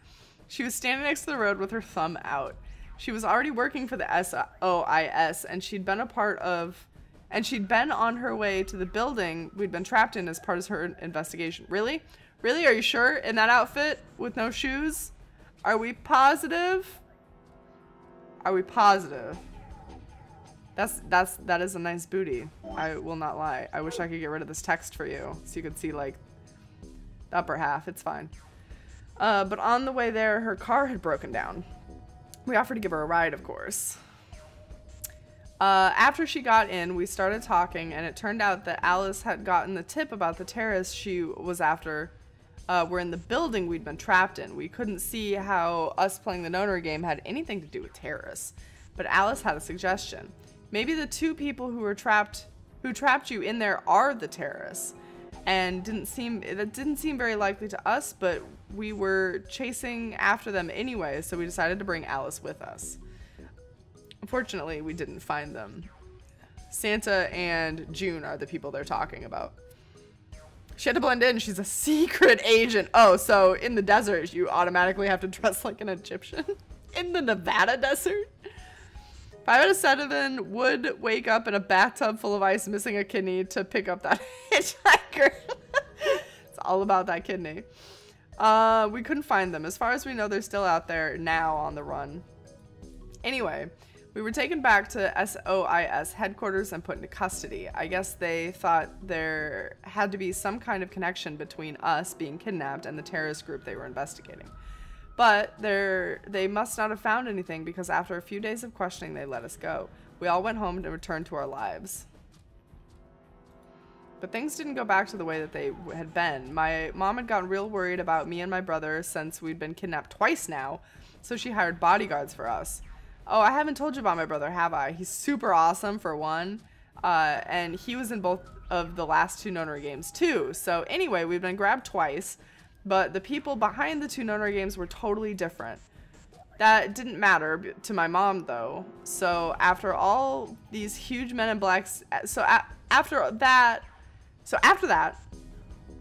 She was standing next to the road with her thumb out. She was already working for the SOIS, and she'd been a part of, and she'd been on her way to the building we'd been trapped in as part of her investigation. Really? Really? Are you sure? In that outfit with no shoes? Are we positive? Are we positive? That's that's that is a nice booty. I will not lie. I wish I could get rid of this text for you so you could see like upper half. It's fine. Uh, but on the way there, her car had broken down. We offered to give her a ride, of course. Uh, after she got in, we started talking, and it turned out that Alice had gotten the tip about the terrace she was after. Uh, were in the building we'd been trapped in. We couldn't see how us playing the Nonary game had anything to do with terrorists. But Alice had a suggestion. Maybe the two people who were trapped, who trapped you in there, are the terrorists, and didn't seem that didn't seem very likely to us. But we were chasing after them anyway, so we decided to bring Alice with us. Unfortunately, we didn't find them. Santa and June are the people they're talking about. She had to blend in. She's a secret agent. Oh, so in the desert, you automatically have to dress like an Egyptian? in the Nevada desert? Five out of seven would wake up in a bathtub full of ice missing a kidney to pick up that hitchhiker. it's all about that kidney. Uh, we couldn't find them. As far as we know, they're still out there now on the run. Anyway, we were taken back to SOIS headquarters and put into custody. I guess they thought there had to be some kind of connection between us being kidnapped and the terrorist group they were investigating. But they must not have found anything because after a few days of questioning, they let us go. We all went home and returned to our lives. But things didn't go back to the way that they had been. My mom had gotten real worried about me and my brother since we'd been kidnapped twice now, so she hired bodyguards for us. Oh, I haven't told you about my brother, have I? He's super awesome for one. Uh, and he was in both of the last two Nonary games too. So anyway, we've been grabbed twice, but the people behind the two Nonary games were totally different. That didn't matter to my mom though. So after all these huge men in blacks, so after that, so after that,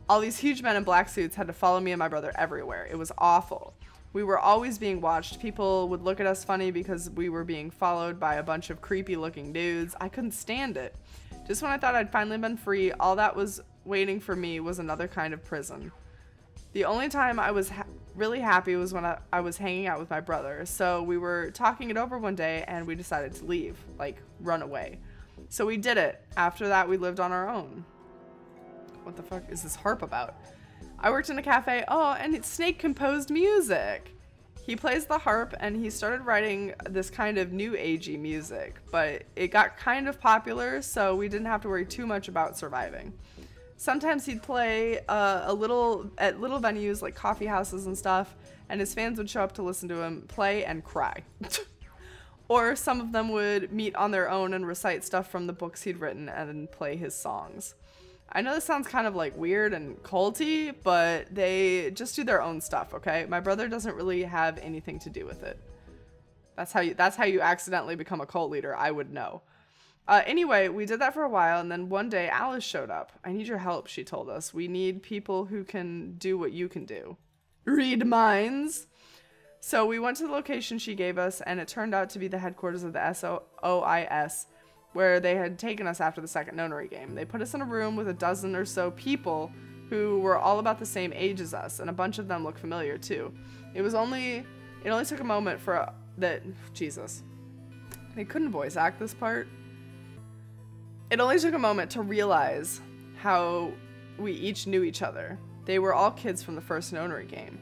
all these huge men in black suits had to follow me and my brother everywhere. It was awful. We were always being watched. People would look at us funny because we were being followed by a bunch of creepy looking dudes. I couldn't stand it. Just when I thought I'd finally been free, all that was waiting for me was another kind of prison. The only time I was ha really happy was when I, I was hanging out with my brother. So we were talking it over one day and we decided to leave, like run away. So we did it. After that, we lived on our own. What the fuck is this harp about? I worked in a cafe. Oh, and Snake composed music. He plays the harp and he started writing this kind of new agey music, but it got kind of popular, so we didn't have to worry too much about surviving. Sometimes he'd play uh, a little at little venues like coffee houses and stuff, and his fans would show up to listen to him play and cry. or some of them would meet on their own and recite stuff from the books he'd written and play his songs. I know this sounds kind of like weird and culty, but they just do their own stuff, okay? My brother doesn't really have anything to do with it. That's how you that's how you accidentally become a cult leader. I would know. Uh, anyway, we did that for a while, and then one day Alice showed up. I need your help, she told us. We need people who can do what you can do. Read minds. So we went to the location she gave us, and it turned out to be the headquarters of the SOIS, where they had taken us after the second nonary game. They put us in a room with a dozen or so people who were all about the same age as us, and a bunch of them looked familiar too. It was only, it only took a moment for uh, that, Jesus. They couldn't voice act this part. It only took a moment to realize how we each knew each other. They were all kids from the first nonary game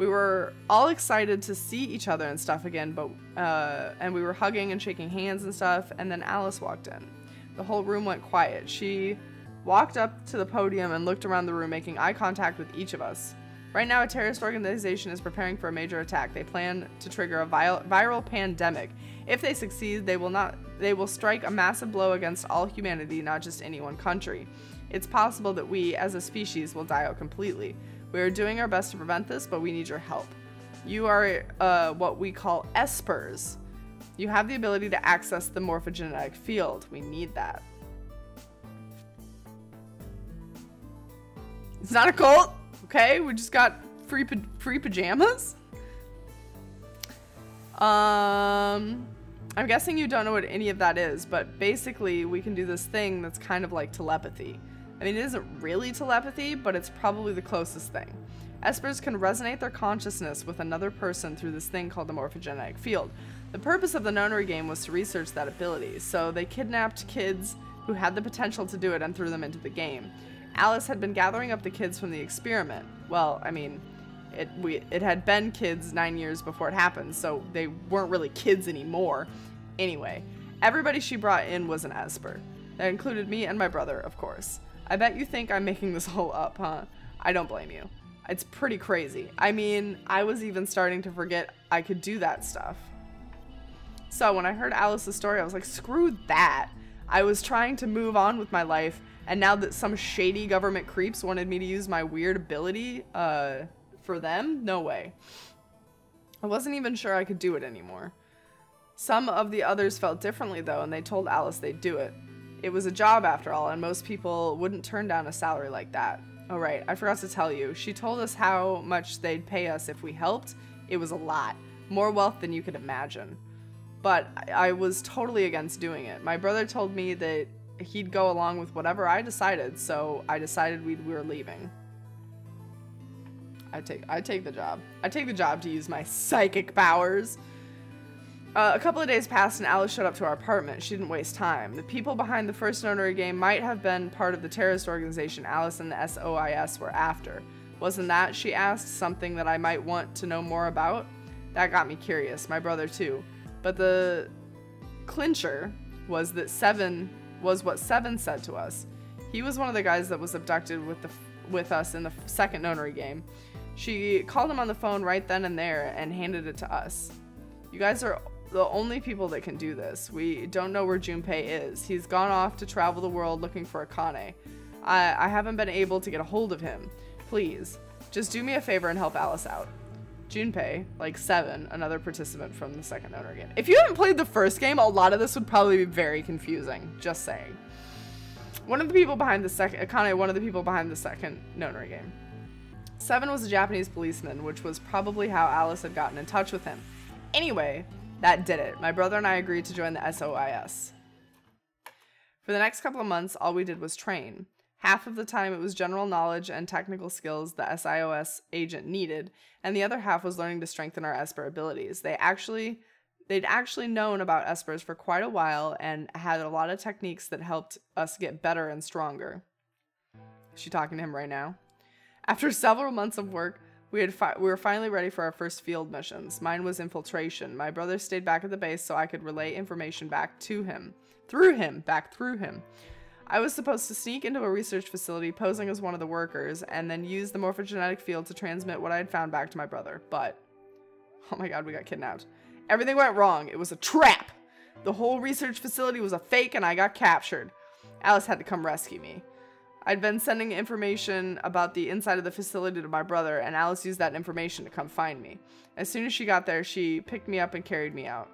we were all excited to see each other and stuff again, but uh, and we were hugging and shaking hands and stuff. And then Alice walked in. The whole room went quiet. She walked up to the podium and looked around the room, making eye contact with each of us. Right now, a terrorist organization is preparing for a major attack. They plan to trigger a viral pandemic. If they succeed, they will not they will strike a massive blow against all humanity, not just any one country. It's possible that we, as a species, will die out completely. We are doing our best to prevent this, but we need your help. You are uh, what we call espers. You have the ability to access the morphogenetic field. We need that. It's not a cult, okay? We just got free free pajamas. Um, I'm guessing you don't know what any of that is, but basically we can do this thing that's kind of like telepathy. I mean, it isn't really telepathy, but it's probably the closest thing. Espers can resonate their consciousness with another person through this thing called the morphogenetic field. The purpose of the Nonary game was to research that ability, so they kidnapped kids who had the potential to do it and threw them into the game. Alice had been gathering up the kids from the experiment. Well, I mean, it we it had been kids nine years before it happened, so they weren't really kids anymore. Anyway, Everybody she brought in was an Esper. That included me and my brother, of course. I bet you think I'm making this all up, huh? I don't blame you. It's pretty crazy. I mean, I was even starting to forget I could do that stuff. So when I heard Alice's story, I was like, screw that. I was trying to move on with my life, and now that some shady government creeps wanted me to use my weird ability uh, for them, no way. I wasn't even sure I could do it anymore. Some of the others felt differently though, and they told Alice they'd do it. It was a job after all, and most people wouldn't turn down a salary like that. Oh right, I forgot to tell you. She told us how much they'd pay us if we helped. It was a lot. More wealth than you could imagine. But I, I was totally against doing it. My brother told me that he'd go along with whatever I decided, so I decided we we were leaving. I take I take the job. I take the job to use my psychic powers. Uh, a couple of days passed and Alice showed up to our apartment. She didn't waste time. The people behind the first nonary game might have been part of the terrorist organization Alice and the SOIS were after. Wasn't that, she asked, something that I might want to know more about? That got me curious, my brother too. But the clincher was that Seven was what Seven said to us. He was one of the guys that was abducted with the with us in the second nonary game. She called him on the phone right then and there and handed it to us. You guys are the only people that can do this. We don't know where Junpei is. He's gone off to travel the world looking for Akane. I, I haven't been able to get a hold of him. Please, just do me a favor and help Alice out. Junpei, like Seven, another participant from the second owner game. If you haven't played the first game, a lot of this would probably be very confusing. Just saying. One of the people behind the second, Akane, one of the people behind the second nonary game. Seven was a Japanese policeman, which was probably how Alice had gotten in touch with him. Anyway, that did it. My brother and I agreed to join the SOIS. For the next couple of months, all we did was train. Half of the time it was general knowledge and technical skills the SIOS agent needed, and the other half was learning to strengthen our Esper abilities. They actually they'd actually known about Espers for quite a while and had a lot of techniques that helped us get better and stronger. She talking to him right now? After several months of work, we had we were finally ready for our first field missions. Mine was infiltration. My brother stayed back at the base so I could relay information back to him, through him, back through him. I was supposed to sneak into a research facility posing as one of the workers and then use the morphogenetic field to transmit what I had found back to my brother. But, oh my god, we got kidnapped. Everything went wrong. It was a trap. The whole research facility was a fake and I got captured. Alice had to come rescue me. I'd been sending information about the inside of the facility to my brother, and Alice used that information to come find me. As soon as she got there, she picked me up and carried me out.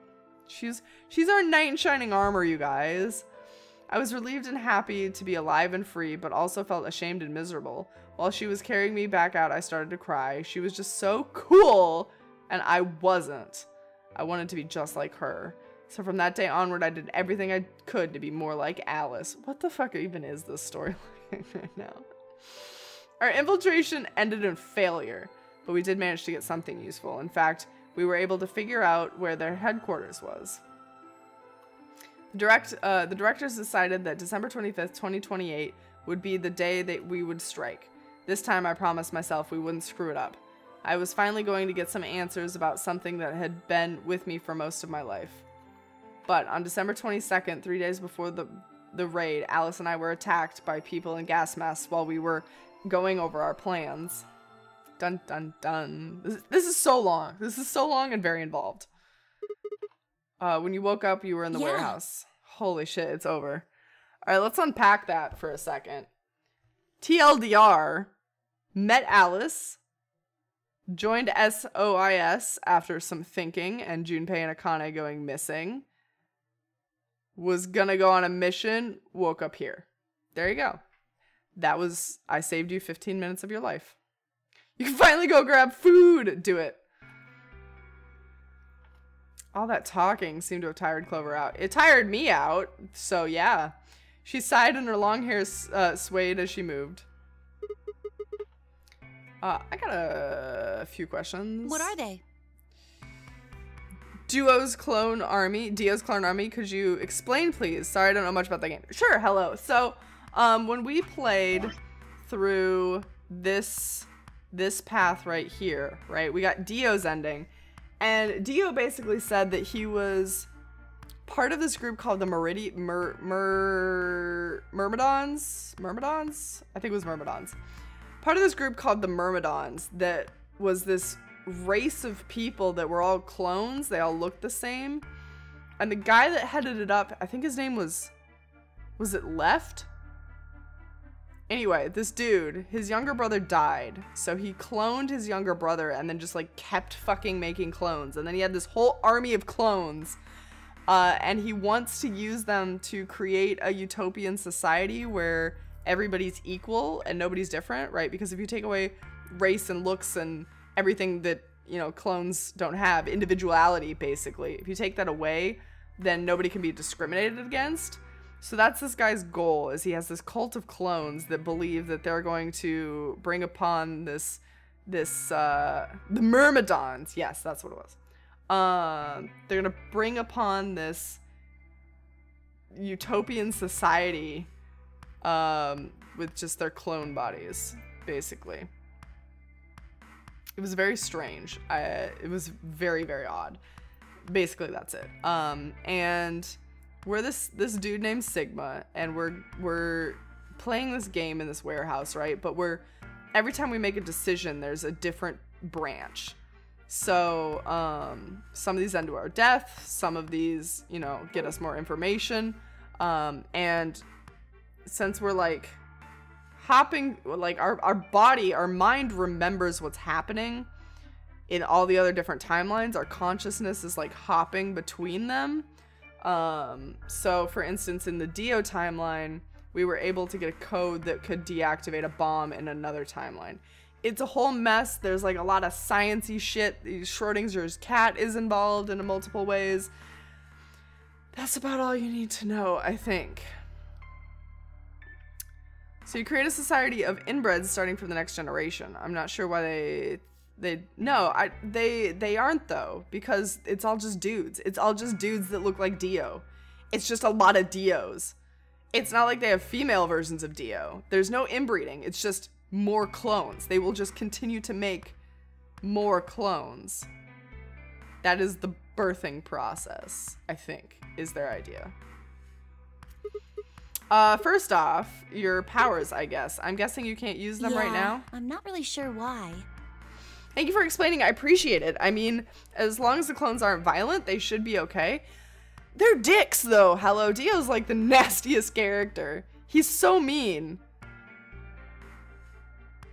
She's she's our knight in shining armor, you guys. I was relieved and happy to be alive and free, but also felt ashamed and miserable. While she was carrying me back out, I started to cry. She was just so cool, and I wasn't. I wanted to be just like her. So from that day onward, I did everything I could to be more like Alice. What the fuck even is this storyline right now. Our infiltration ended in failure, but we did manage to get something useful. In fact, we were able to figure out where their headquarters was. Direct, uh, the directors decided that December 25th, 2028 would be the day that we would strike. This time I promised myself we wouldn't screw it up. I was finally going to get some answers about something that had been with me for most of my life. But on December 22nd, three days before the the raid, Alice and I were attacked by people in gas masks while we were going over our plans. Dun dun dun. This, this is so long. This is so long and very involved. Uh, when you woke up, you were in the Yeah. warehouse. Holy shit, it's over. All right, let's unpack that for a second. TLDR met Alice, joined SOIS after some thinking and Junpei and Akane going missing was gonna go on a mission, woke up here. There you go. That was, I saved you 15 minutes of your life. You can finally go grab food. Do it. All that talking seemed to have tired Clover out. It tired me out, so yeah. She sighed and her long hair uh, swayed as she moved. Uh, I got a few questions. What are they? Duo's clone army, Dio's clone army, could you explain please? Sorry, I don't know much about the game. Sure, hello. So, um, when we played through this this path right here, right, we got Dio's ending, and Dio basically said that he was part of this group called the Meridi Mer Mer Myrmidons. Myrmidons? I think it was Myrmidons. Part of this group called the Myrmidons that was this race of people that were all clones. They all looked the same. And the guy that headed it up, I think his name was was it Left? Anyway, this dude, his younger brother died. So he cloned his younger brother and then just like kept fucking making clones. And then he had this whole army of clones. Uh, and he wants to use them to create a utopian society where everybody's equal and nobody's different, right? Because if you take away race and looks and everything that, you know, clones don't have, individuality basically, if you take that away, then nobody can be discriminated against. So that's this guy's goal is he has this cult of clones that believe that they're going to bring upon this this uh the Myrmidons. Yes, that's what it was. Um they're going to bring upon this utopian society um with just their clone bodies basically. It was very strange. I it was very very odd. Basically that's it. Um and we're this this dude named Sigma, and we're we're playing this game in this warehouse, right? But we're every time we make a decision, there's a different branch. So um, some of these end to our death. Some of these, you know, get us more information. Um, and since we're like hopping, like our our body, our mind remembers what's happening in all the other different timelines. Our consciousness is like hopping between them. Um, so, for instance, in the Dio timeline, we were able to get a code that could deactivate a bomb in another timeline. It's a whole mess. There's like a lot of sciency shit. Schrodinger's cat is involved in multiple ways. That's about all you need to know, I think. So you create a society of inbreds starting from the next generation. I'm not sure why they they no, I they they aren't though because it's all just dudes. It's all just dudes that look like Dio. It's just a lot of Dios. It's not like they have female versions of Dio. There's no inbreeding. It's just more clones. They will just continue to make more clones. That is the birthing process, I think, is their idea. Uh, first off, your powers, I guess. I'm guessing you can't use them right Yeah, now. I'm not really sure why. Thank you for explaining. I appreciate it. I mean, as long as the clones aren't violent, they should be okay. They're dicks, though. Hello, Dio's like the nastiest character. He's so mean.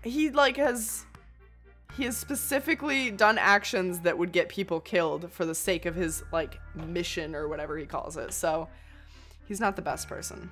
He like has he has specifically done actions that would get people killed for the sake of his like mission or whatever he calls it. So he's not the best person.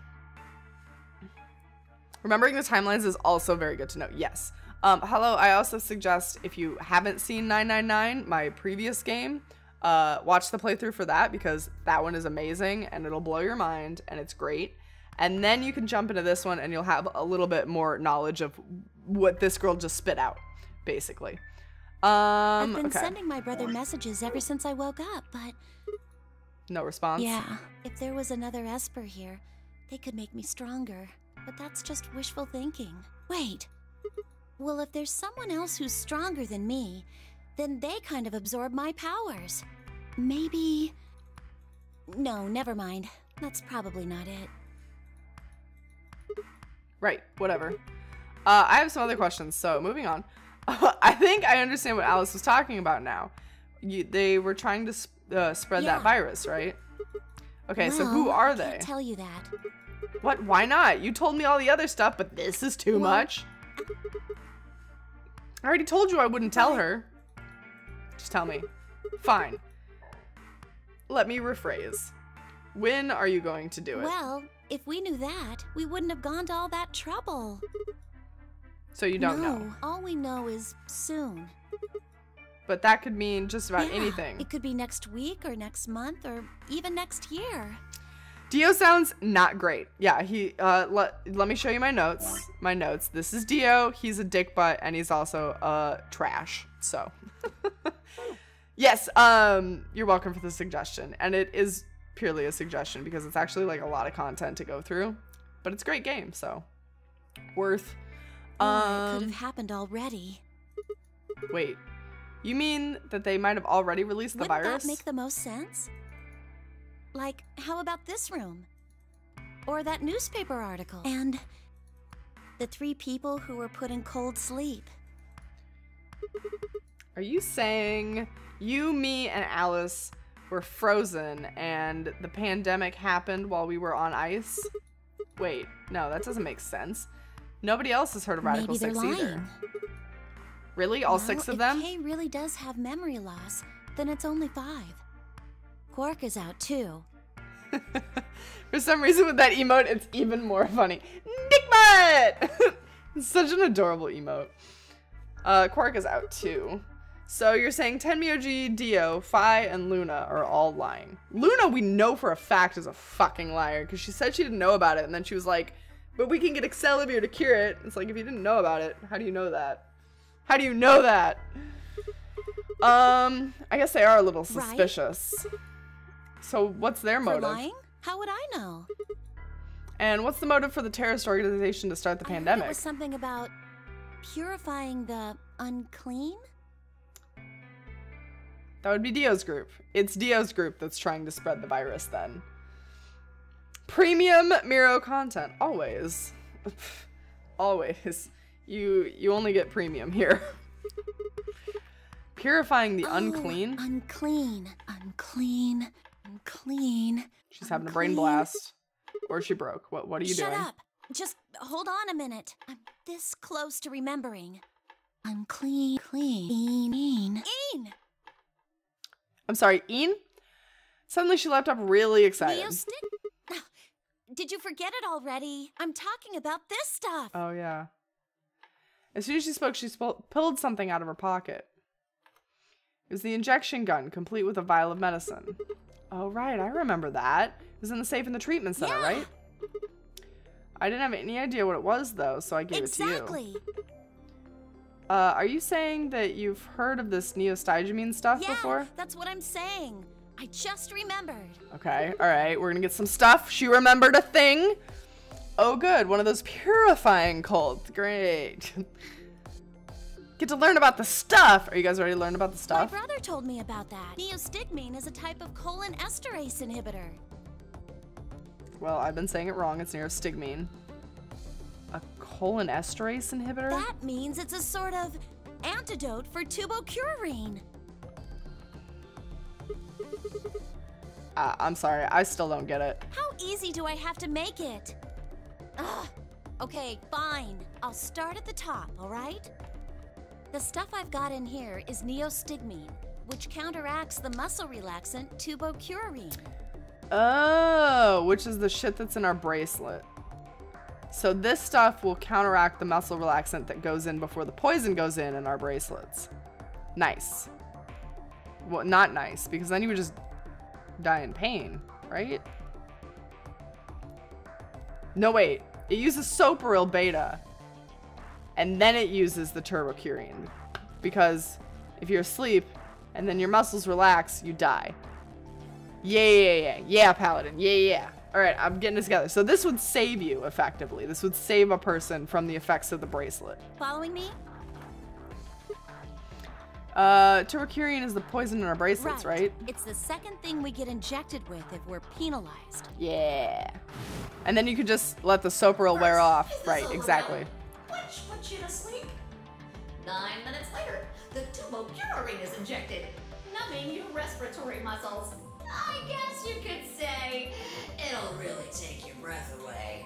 Remembering the timelines is also very good to know. Yes. Um, hello, I also suggest if you haven't seen 999, my previous game, uh, watch the playthrough for that because that one is amazing and it'll blow your mind and it's great. And then you can jump into this one and you'll have a little bit more knowledge of what this girl just spit out, basically. Um, I've been okay. sending my brother messages ever since I woke up, but No response. yeah, if there was another Esper here, they could make me stronger. But that's just wishful thinking. Wait. Well, if there's someone else who's stronger than me, then they kind of absorb my powers. Maybe. No, never mind. That's probably not it. Right, whatever. Uh, I have some other questions, so moving on. I think I understand what Alice was talking about now. You, they were trying to sp- uh, spread Yeah. that virus, right? Okay, so who Well, are I they? Can't tell you that. What? Why not? You told me all the other stuff, but this is too Well- much. I already told you I wouldn't tell her. Just tell me. Fine. Let me rephrase. When are you going to do it? Well, if we knew that, we wouldn't have gone to all that trouble. so you don't no, know. all we know is soon. But that could mean just about Yeah, anything. It could be next week or next month or even next year. Dio sounds not great. Yeah, he uh let let me show you my notes. My notes. This is Dio. He's a dick butt and he's also uh trash. So Yes, um you're welcome for the suggestion. And it is purely a suggestion because it's actually like a lot of content to go through. But it's a great game, so worth Or it could um have happened already. wait. You mean that they might have already released the Wouldn't virus? that make the most sense? Like, how about this room? Or that newspaper article? And the three people who were put in cold sleep. Are you saying you, me, and Alice were frozen and the pandemic happened while we were on ice? Wait, no, that doesn't make sense. Nobody else has heard of Radical Maybe they're 6 lying. either. Really? All Well, six of them? if? K really does have memory loss, then it's only five. Quark is out too. For some reason, with that emote, it's even more funny. Dick Butt! it's such an adorable emote. Uh, Quark is out too. So you're saying Tenmyoji, Dio, Phi, and Luna are all lying. Luna, we know for a fact, is a fucking liar because she said she didn't know about it, and then she was like, "But we can get Axelavir to cure it." It's like if you didn't know about it, how do you know that? How do you know that? Um, I guess they are a little suspicious. Right. So what's their motive? For lying? How would I know? And what's the motive for the terrorist organization to start the I pandemic? It was something about purifying the unclean? That would be Dio's group. It's Dio's group that's trying to spread the virus then. Premium Miro content. Always. Always. You you only get premium here. Purifying the Oh, unclean. Unclean. Unclean. Unclean. She's having a brain blast. Or she broke. What what are you Shut doing? up. Just hold on a minute. I'm this close to remembering. I'm Clean. clean, Een. Een. I'm sorry, Ian? Suddenly she leapt up really excited. Ah, did you forget it already? I'm talking about this stuff. Oh yeah. As soon as she spoke, she pulled something out of her pocket. It was the injection gun, complete with a vial of medicine. Oh right, I remember that. It was in the safe in the treatment center, Yeah. right? I didn't have any idea what it was though, so I gave it to you. exactly. Uh, are you saying that you've heard of this neostigmine stuff Yeah, before? that's what I'm saying. I just remembered. Okay, alright, we're gonna get some stuff. She remembered a thing. Oh, good, one of those purifying cults. Great. get to learn about the stuff. Are you guys ready to learn about the stuff? My brother told me about that. Neostigmine is a type of cholinesterase inhibitor. Well, I've been saying it wrong. It's neostigmine. A cholinesterase inhibitor? That means it's a sort of antidote for tubocurarine. Uh, I'm sorry, I still don't get it. How easy do I have to make it? Ugh. Okay, fine. I'll start at the top, all right? The stuff I've got in here is neostigmine, which counteracts the muscle relaxant tubocurarine. Oh, which is the shit that's in our bracelet. So this stuff will counteract the muscle relaxant that goes in before the poison goes in in our bracelets. Nice. Well, not nice, because then you would just die in pain, right? No, wait. It uses Soporil Beta. And then it uses the Turbocurine. Because if you're asleep and then your muscles relax, you die. Yeah, yeah, yeah, yeah, Paladin. Yeah, yeah. All right, I'm getting this together. So this would save you effectively. This would save a person from the effects of the bracelet. Following me? Uh, Turbocurine is the poison in our bracelets, right? It's the second thing we get injected with if we're penalized. Yeah. And then you could just let the Soporil wear off. Right, exactly. Which puts you to sleep. Nine minutes later, the tubocurarine is injected, numbing your respiratory muscles. I guess you could say it'll really take your breath away.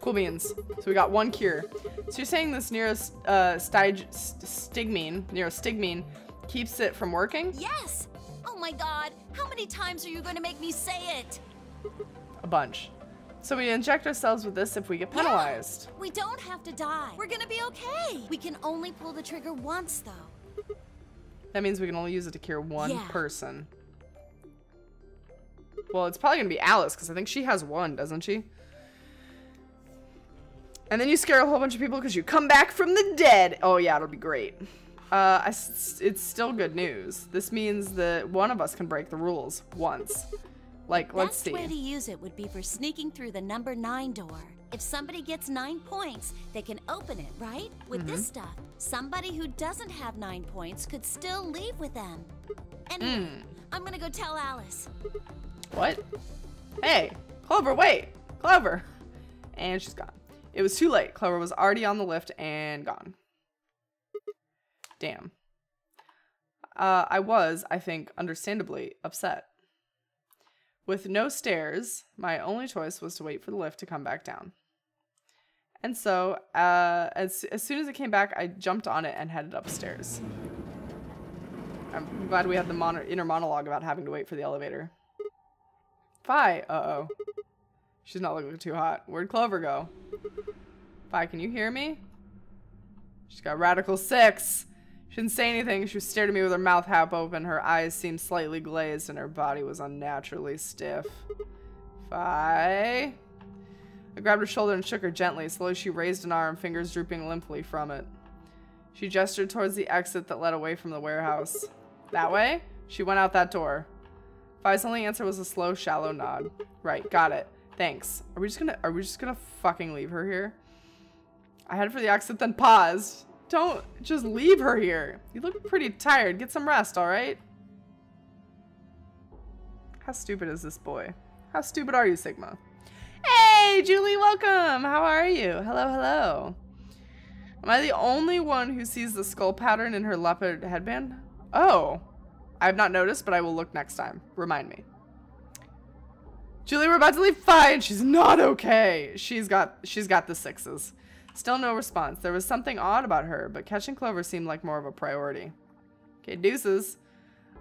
Cool beans. So we got one cure. So you're saying this nearest uh, stig- st- stigmine, neurostigmine, keeps it from working? Yes! Oh my god, how many times are you going to make me say it? A bunch. So we inject ourselves with this if we get penalized. We don't have to die. We're gonna be okay. We can only pull the trigger once, though. That means we can only use it to cure one Yeah. person. Well, it's probably gonna be Alice because I think she has one, doesn't she? And then you scare a whole bunch of people because you come back from the dead. Oh yeah, it'll be great. Uh, I s it's still good news. This means that one of us can break the rules once. Like, let's Best see. way to use it would be for sneaking through the number nine door. If somebody gets nine points, they can open it, right? With this Mhm. stuff, somebody who doesn't have nine points could still leave with them. Anyway, Mm. I'm gonna go tell Alice. What? Hey, Clover, wait! Clover! And she's gone. It was too late. Clover was already on the lift and gone. Damn. Uh, I was, I think, understandably upset. With no stairs, my only choice was to wait for the lift to come back down. And so, uh, as, as soon as it came back, I jumped on it and headed upstairs. I'm glad we had the mon inner monologue about having to wait for the elevator. Phi, uh-oh. She's not looking too hot. Where'd Clover go? Phi, can you hear me? She's got radical six. She didn't say anything. She stared at me with her mouth half open. Her eyes seemed slightly glazed and her body was unnaturally stiff. Phi. I grabbed her shoulder and shook her gently. Slowly she raised an arm, fingers drooping limply from it. She gestured towards the exit that led away from the warehouse. That way? She went out that door. Phi's only answer was a slow, shallow nod. Right, got it. Thanks. Are we just gonna are we just gonna fucking leave her here? I headed for the exit, then paused. Don't just leave her here. You look pretty tired. Get some rest, alright? How stupid is this boy? How stupid are you, Sigma? Hey, Julie, welcome. How are you? Hello, hello. Am I the only one who sees the skull pattern in her leopard headband? Oh. I have not noticed, but I will look next time. Remind me. Julie, we're about to leave fine. She's not okay. She's got she's got the sixes. Still no response. There was something odd about her, but catching Clover seemed like more of a priority. Okay, deuces.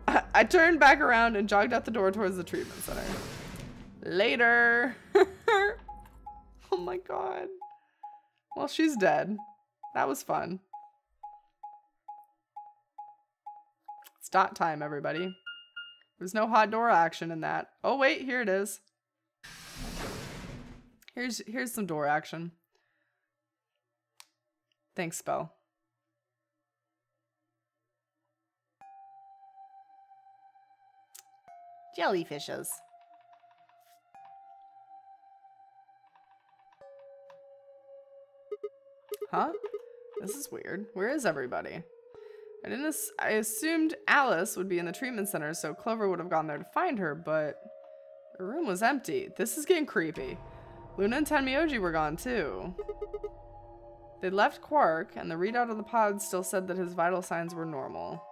I, I turned back around and jogged out the door towards the treatment center. Later. oh my god. Well, she's dead. That was fun. It's dot time, everybody. There's no hot door action in that. Oh wait, here it is. Here's here's some door action. Thanks, Spell. Jellyfishes. Huh? This is weird. Where is everybody? I didn't. Ass I assumed Alice would be in the treatment center, so Clover would have gone there to find her, but the room was empty. This is getting creepy. Luna and Tenmyoji were gone too. They left Quark, and the readout of the pod still said that his vital signs were normal.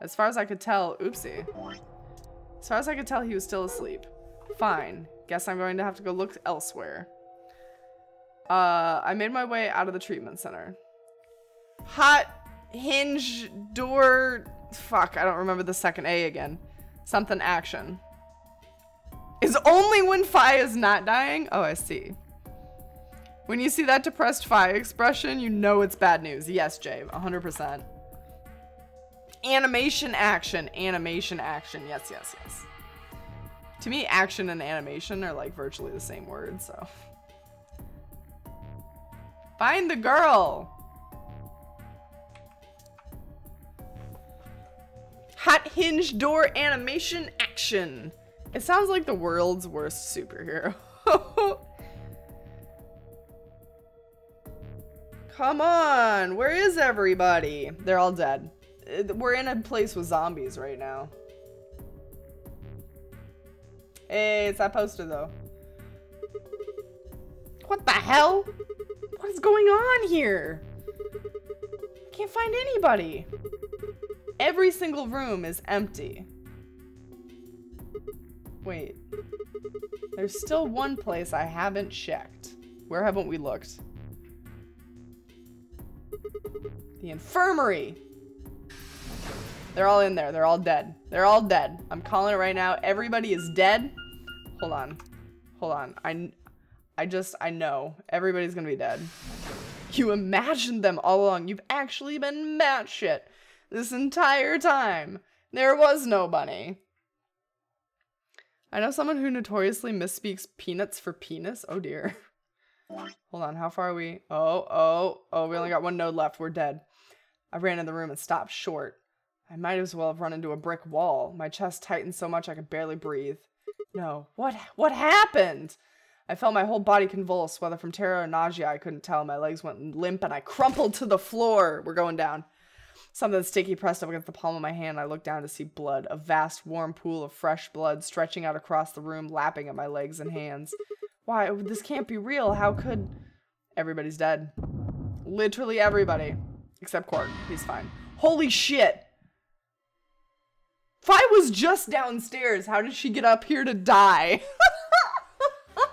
As far as I could tell, oopsie. As far as I could tell, he was still asleep. Fine. Guess I'm going to have to go look elsewhere. Uh, I made my way out of the treatment center. Hot hinge door. Fuck, I don't remember the second A again. Something action. Is only when Phi is not dying? Oh, I see. When you see that depressed Phi expression, you know it's bad news. Yes, Jay, 100%. Animation action, animation action. Yes, yes, yes. To me, action and animation are like virtually the same word, so. Find the girl! Hot hinge door animation action. It sounds like the world's worst superhero. Come on, where is everybody? They're all dead. Uh, We're in a place with zombies right now. Hey, it's that poster though. What the hell? What is going on here? I Can't find anybody. Every single room is empty. Wait. There's still one place I haven't checked. Where haven't we looked? The infirmary. They're all in there. They're all dead. They're all dead. I'm calling it right now. Everybody is dead. Hold on. Hold on. I, I just, I know. Everybody's gonna be dead. You imagined them all along. You've actually been mad shit this entire time. There was nobody. I know someone who notoriously misspeaks peanuts for penis. Oh dear. Hold on, how far are we? Oh, oh, oh, we only got one node left. We're dead. I ran in the room and stopped short. I might as well have run into a brick wall. My chest tightened so much I could barely breathe. No, what what happened? I felt my whole body convulse, whether from terror or nausea, I couldn't tell. My legs went limp and I crumpled to the floor. We're going down. Something sticky pressed up against the palm of my hand. I looked down to see blood, a vast, warm pool of fresh blood stretching out across the room, lapping at my legs and hands. Why? This can't be real. How could. Everybody's dead. Literally everybody. Except Quark. He's fine. Holy shit! Phi was just downstairs. How did she get up here to die?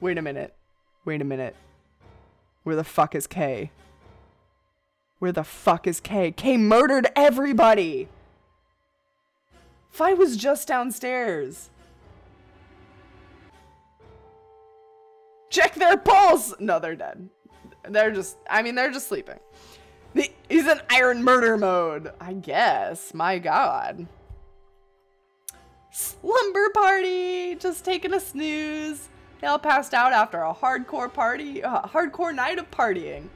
Wait a minute. Wait a minute. Where the fuck is K? Where the fuck is K? K murdered everybody! Phi was just downstairs. Check their pulse! No, they're dead. They're just, I mean, they're just sleeping. He's in iron murder mode, I guess. My god. Slumber party! Just taking a snooze. They all passed out after a hardcore party, uh, hardcore night of partying.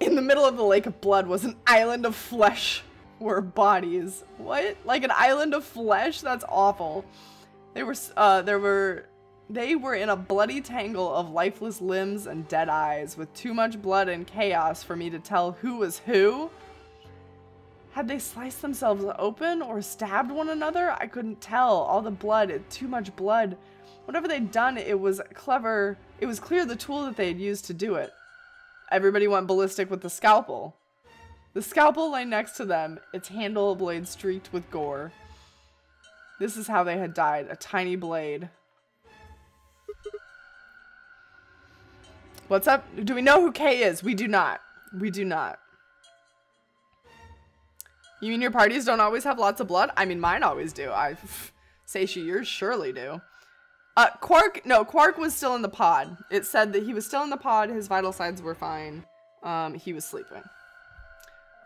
In the middle of the lake of blood was an island of flesh were bodies. What? Like an island of flesh? That's awful. They were, uh, there were, they were in a bloody tangle of lifeless limbs and dead eyes, with too much blood and chaos for me to tell who was who. Had they sliced themselves open or stabbed one another? I couldn't tell. All the blood, too much blood. Whatever they'd done, it was clever. It was clear the tool that they had used to do it. Everybody went ballistic with the scalpel. The scalpel lay next to them, its handle blade streaked with gore. This is how they had died, a tiny blade. What's up? Do we know who K is? We do not. We do not. You mean your parties don't always have lots of blood? I mean, mine always do. I say she yours surely do. Uh, Quark, no, Quark was still in the pod. It said that he was still in the pod. His vital signs were fine. Um, he was sleeping.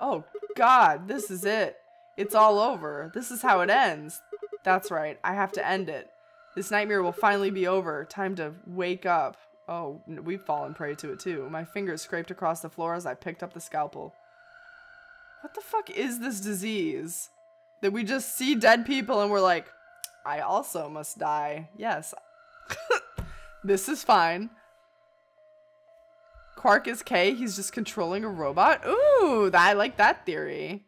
Oh, God, this is it. It's all over. This is how it ends. That's right. I have to end it. This nightmare will finally be over. Time to wake up. Oh, we've fallen prey to it too. My fingers scraped across the floor as I picked up the scalpel. What the fuck is this disease? That we just see dead people and we're like, I also must die. Yes. this is fine. Quark is K. He's just controlling a robot. Ooh, I like that theory.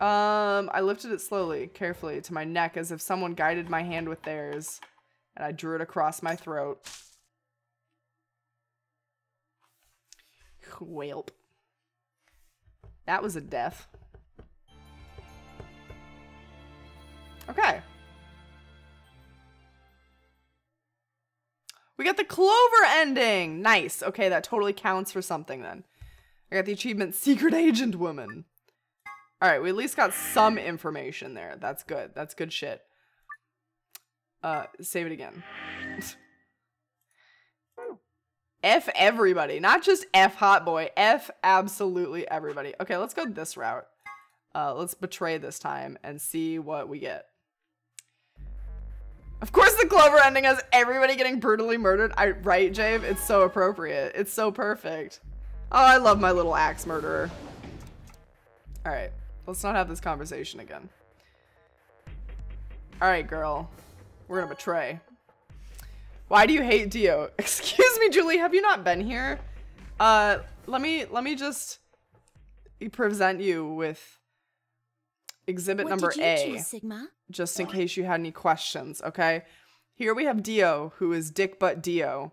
Um, I lifted it slowly, carefully, to my neck as if someone guided my hand with theirs. And I drew it across my throat. Whalp. That was a death. Okay. We got the Clover ending. Nice. Okay, that totally counts for something then. I got the achievement Secret Agent Woman. All right, we at least got some information there. That's good. That's good shit. Uh, save it again. F everybody, not just F hot boy. F absolutely everybody. Okay, let's go this route. Uh, let's betray this time and see what we get. Of course the Clover ending has everybody getting brutally murdered. I right, Jave? It's so appropriate. It's so perfect. Oh, I love my little axe murderer. Alright, let's not have this conversation again. Alright, girl. We're gonna betray. Why do you hate Dio? Excuse me, Julie, have you not been here? Uh, let me, let me just present you with exhibit What number A choose, Sigma? just in case you had any questions, okay? Here we have Dio, who is Dick Butt Dio.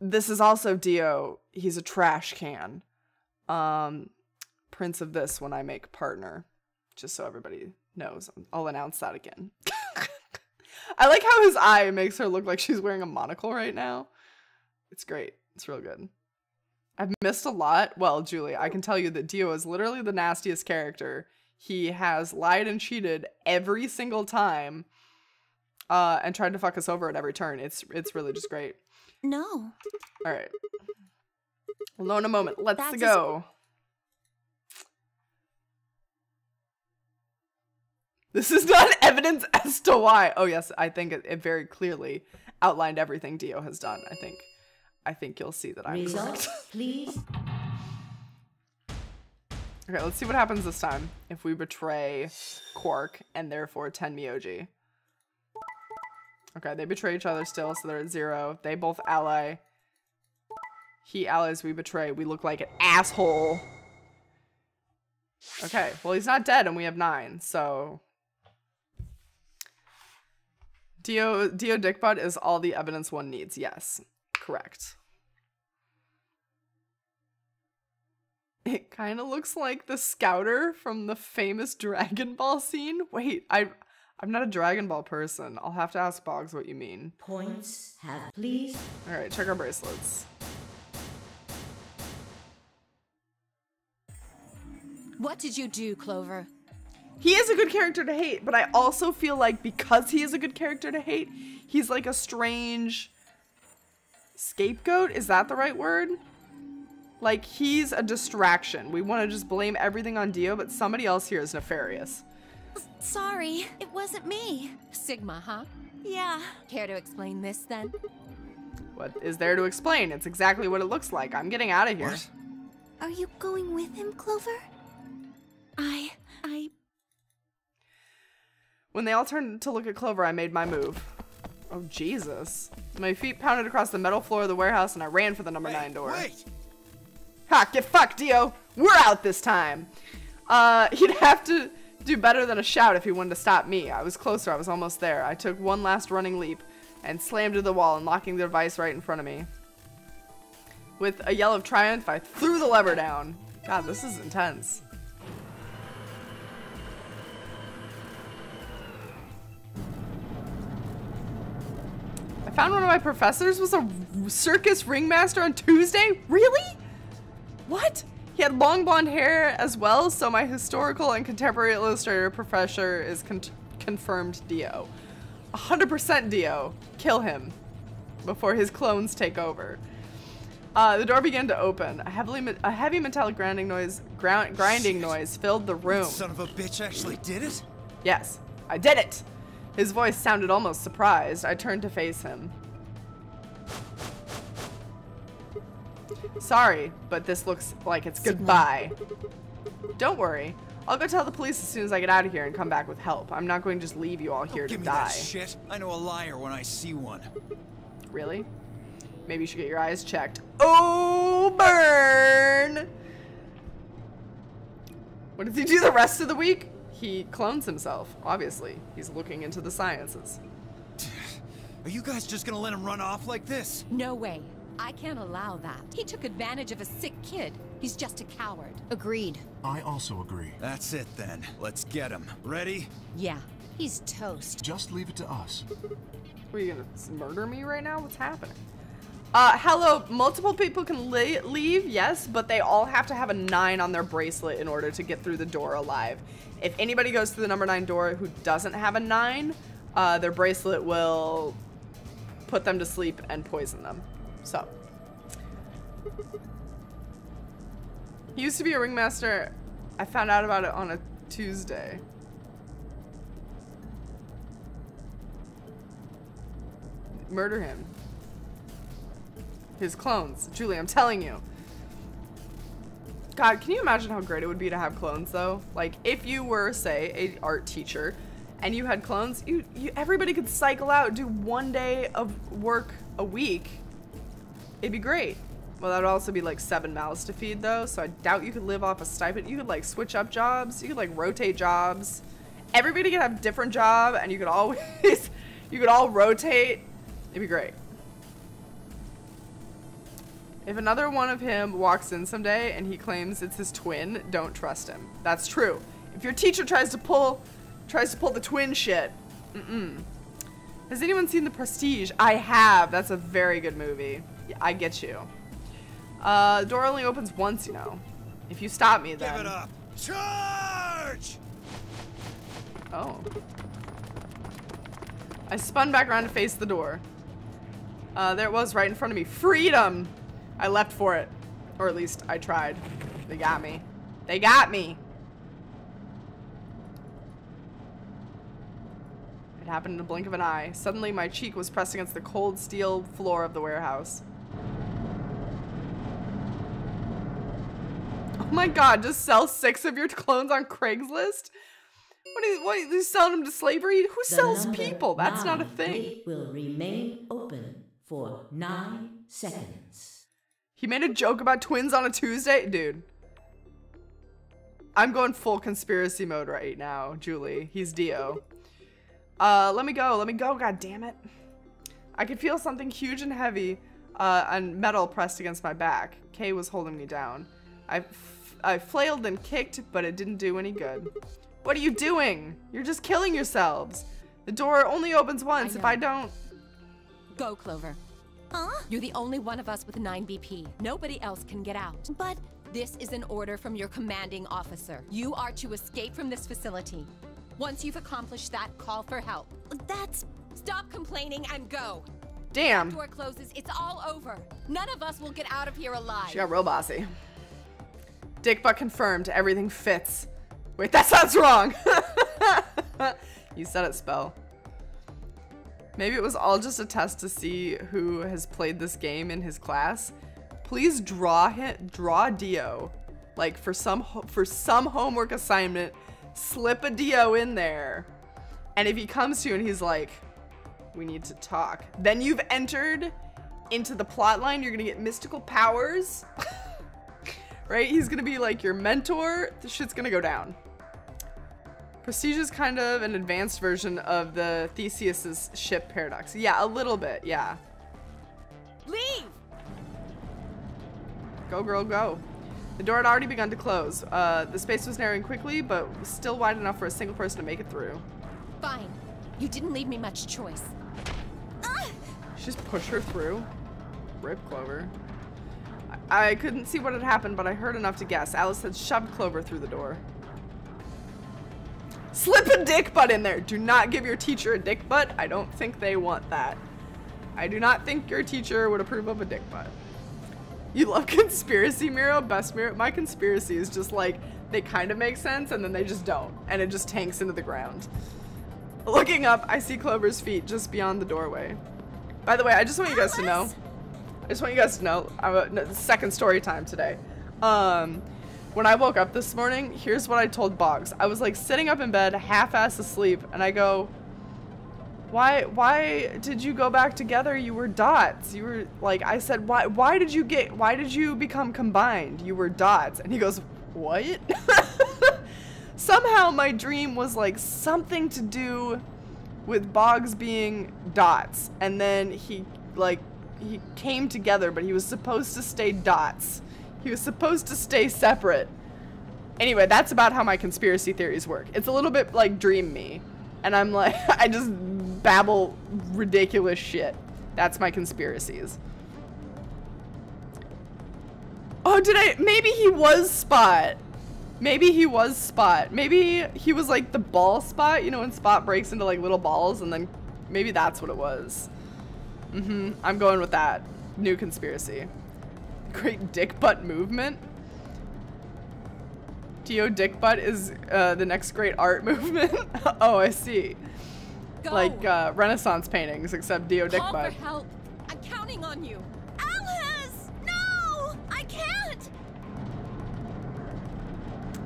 This is also Dio. He's a trash can. Um, Prince of this when I make partner, just so everybody knows. I'll announce that again. I like how his eye makes her look like she's wearing a monocle right now. It's great. It's real good. I've missed a lot. Well, Julie, I can tell you that Dio is literally the nastiest character. He has lied and cheated every single time, uh, and tried to fuck us over at every turn. It's it's really just great. No. All right. In a moment. Let's That's go. This is not evidence as to why. Oh yes, I think it, it very clearly outlined everything Dio has done. I think, I think you'll see that I'm Results, correct. please. Okay, let's see what happens this time if we betray Quark and therefore Tenmyoji. Okay, they betray each other still, so they're at zero. They both ally. He allies we betray. We look like an asshole. Okay, well he's not dead and we have nine, so Dio Dio Dickbutt is all the evidence one needs. Yes, correct. It kind of looks like the scouter from the famous Dragon Ball scene. Wait, I I'm not a Dragon Ball person. I'll have to ask Boggs what you mean. Points have please. All right, check our bracelets. What did you do, Clover? He is a good character to hate, but I also feel like because he is a good character to hate, he's like a strange scapegoat. Is that the right word? Like he's a distraction. We want to just blame everything on Dio, but somebody else here is nefarious. Sorry, it wasn't me. Sigma, huh? Yeah. Care to explain this then? What is there to explain? It's exactly what it looks like. I'm getting out of here. What? Are you going with him, Clover? When they all turned to look at Clover, I made my move. Oh, Jesus. My feet pounded across the metal floor of the warehouse and I ran for the number Hey, nine door. Wait! Ha, get fucked, Dio. We're out this time. Uh, he'd have to do better than a shout if he wanted to stop me. I was closer. I was almost there. I took one last running leap and slammed to the wall, unlocking the device right in front of me. With a yell of triumph, I threw the lever down. God, this is intense. Found one of my professors was a circus ringmaster on Tuesday? Really? What? He had long blonde hair as well, so my historical and contemporary illustrator professor is con- confirmed Dio. 100% Dio. Kill him before his clones take over. Uh, the door began to open. A heavily a heavy metallic grinding noise, ground- grinding noise filled the room. Son of a bitch actually did it? Yes, I did it. His voice sounded almost surprised. I turned to face him. Sorry, but this looks like it's goodbye. Don't worry. I'll go tell the police as soon as I get out of here and come back with help. I'm not going to just leave you all here Don't to give me die. that shit. I know a liar when I see one. Really? Maybe you should get your eyes checked. Oh, burn! What does he do the rest of the week? He clones himself, obviously. He's looking into the sciences. Are you guys just gonna let him run off like this? No way. I can't allow that. He took advantage of a sick kid. He's just a coward. Agreed. I also agree. That's it then. Let's get him. Ready? Yeah. He's toast. Just leave it to us. What, are you gonna murder me right now? What's happening? Uh, hello, multiple people can leave, yes, but they all have to have a nine on their bracelet in order to get through the door alive. If anybody goes through the number nine door who doesn't have a nine, uh, their bracelet will put them to sleep and poison them. So. He used to be a ringmaster. I found out about it on a Tuesday. Murder him. His clones. Julie, I'm telling you. God, can you imagine how great it would be to have clones though? Like if you were, say, a art teacher and you had clones, you, you everybody could cycle out, do one day of work a week. It'd be great. Well, that would also be like seven mouths to feed though, so I doubt you could live off a stipend. You could like switch up jobs, you could like rotate jobs. Everybody could have different job and you could always you could all rotate. It'd be great. If another one of him walks in someday and he claims it's his twin, don't trust him. That's true. If your teacher tries to pull tries to pull the twin shit, mm-mm. Has anyone seen The Prestige? I have. That's a very good movie. Yeah, I get you. Uh, the door only opens once, you know. If you stop me, then. Give it up. Charge! Oh. I spun back around to face the door. Uh, there it was right in front of me. Freedom! I left for it. Or at least I tried. They got me. They got me! It happened in a blink of an eye. Suddenly, my cheek was pressed against the cold steel floor of the warehouse. Oh my god, just sell six of your clones on Craigslist? What is what are you selling them to slavery? Who The sells people? That's not a thing. will remain open for nine seconds. He made a joke about twins on a Tuesday? Dude. I'm going full conspiracy mode right now, Julie. He's Dio. Uh, let me go. Let me go. God damn it. I could feel something huge and heavy uh, and metal pressed against my back. K was holding me down. I, I flailed and kicked, but it didn't do any good. What are you doing? You're just killing yourselves. The door only opens once. I if I don't... Go, Clover. Huh? You're the only one of us with 9 BP. Nobody else can get out. But this is an order from your commanding officer. You are to escape from this facility. Once you've accomplished that, call for help. That's... Stop complaining and go. Damn. The door closes, it's all over. None of us will get out of here alive. She got real bossy. Dick butt confirmed. Everything fits. Wait, that sounds wrong. you said it, Spell. Maybe it was all just a test to see who has played this game in his class. Please draw him, draw Dio, like for some for some homework assignment. Slip a Dio in there, and if he comes to you and he's like, "We need to talk," then you've entered into the plot line. You're gonna get mystical powers, right? He's gonna be like your mentor. The shit's gonna go down. Prestige is kind of an advanced version of the Theseus's ship paradox. Yeah, a little bit, yeah. Leave! Go, girl, go. The door had already begun to close. Uh, the space was narrowing quickly, but still wide enough for a single person to make it through. Fine. You didn't leave me much choice. Ah! Just push her through. Rip Clover. I, I couldn't see what had happened, but I heard enough to guess. Alice had shoved Clover through the door. Slip a dick butt in there. Do not give your teacher a dick butt. I don't think they want that. I do not think your teacher would approve of a dick butt. You love conspiracy, Miro? Best Miro? My conspiracy is just like, they kind of make sense and then they just don't. And it just tanks into the ground. Looking up, I see Clover's feet just beyond the doorway. By the way, I just want you guys to know. I just want you guys to know. I'm a, second story time today. Um, when I woke up this morning, here's what I told Boggs. I was like sitting up in bed, half-ass asleep, and I go, why why did you go back together? You were dots. You were like I said, why why did you get why did you become combined? You were dots. And he goes, What? Somehow my dream was like something to do with Boggs being dots. And then he like he came together, but he was supposed to stay dots. He was supposed to stay separate. Anyway, that's about how my conspiracy theories work. It's a little bit like Dream Me. And I'm like, I just babble ridiculous shit. That's my conspiracies. Oh, did I? Maybe he was Spot. Maybe he was Spot. Maybe he was like the ball Spot, you know, when Spot breaks into like little balls and then maybe that's what it was. Mm-hmm. I'm going with that. New conspiracy. Great dick butt movement. Dio dick butt is uh, the next great art movement. oh, I see. Go. Like uh, Renaissance paintings, except Dio dick butt. for help. I'm counting on you. Alice! No! I can't!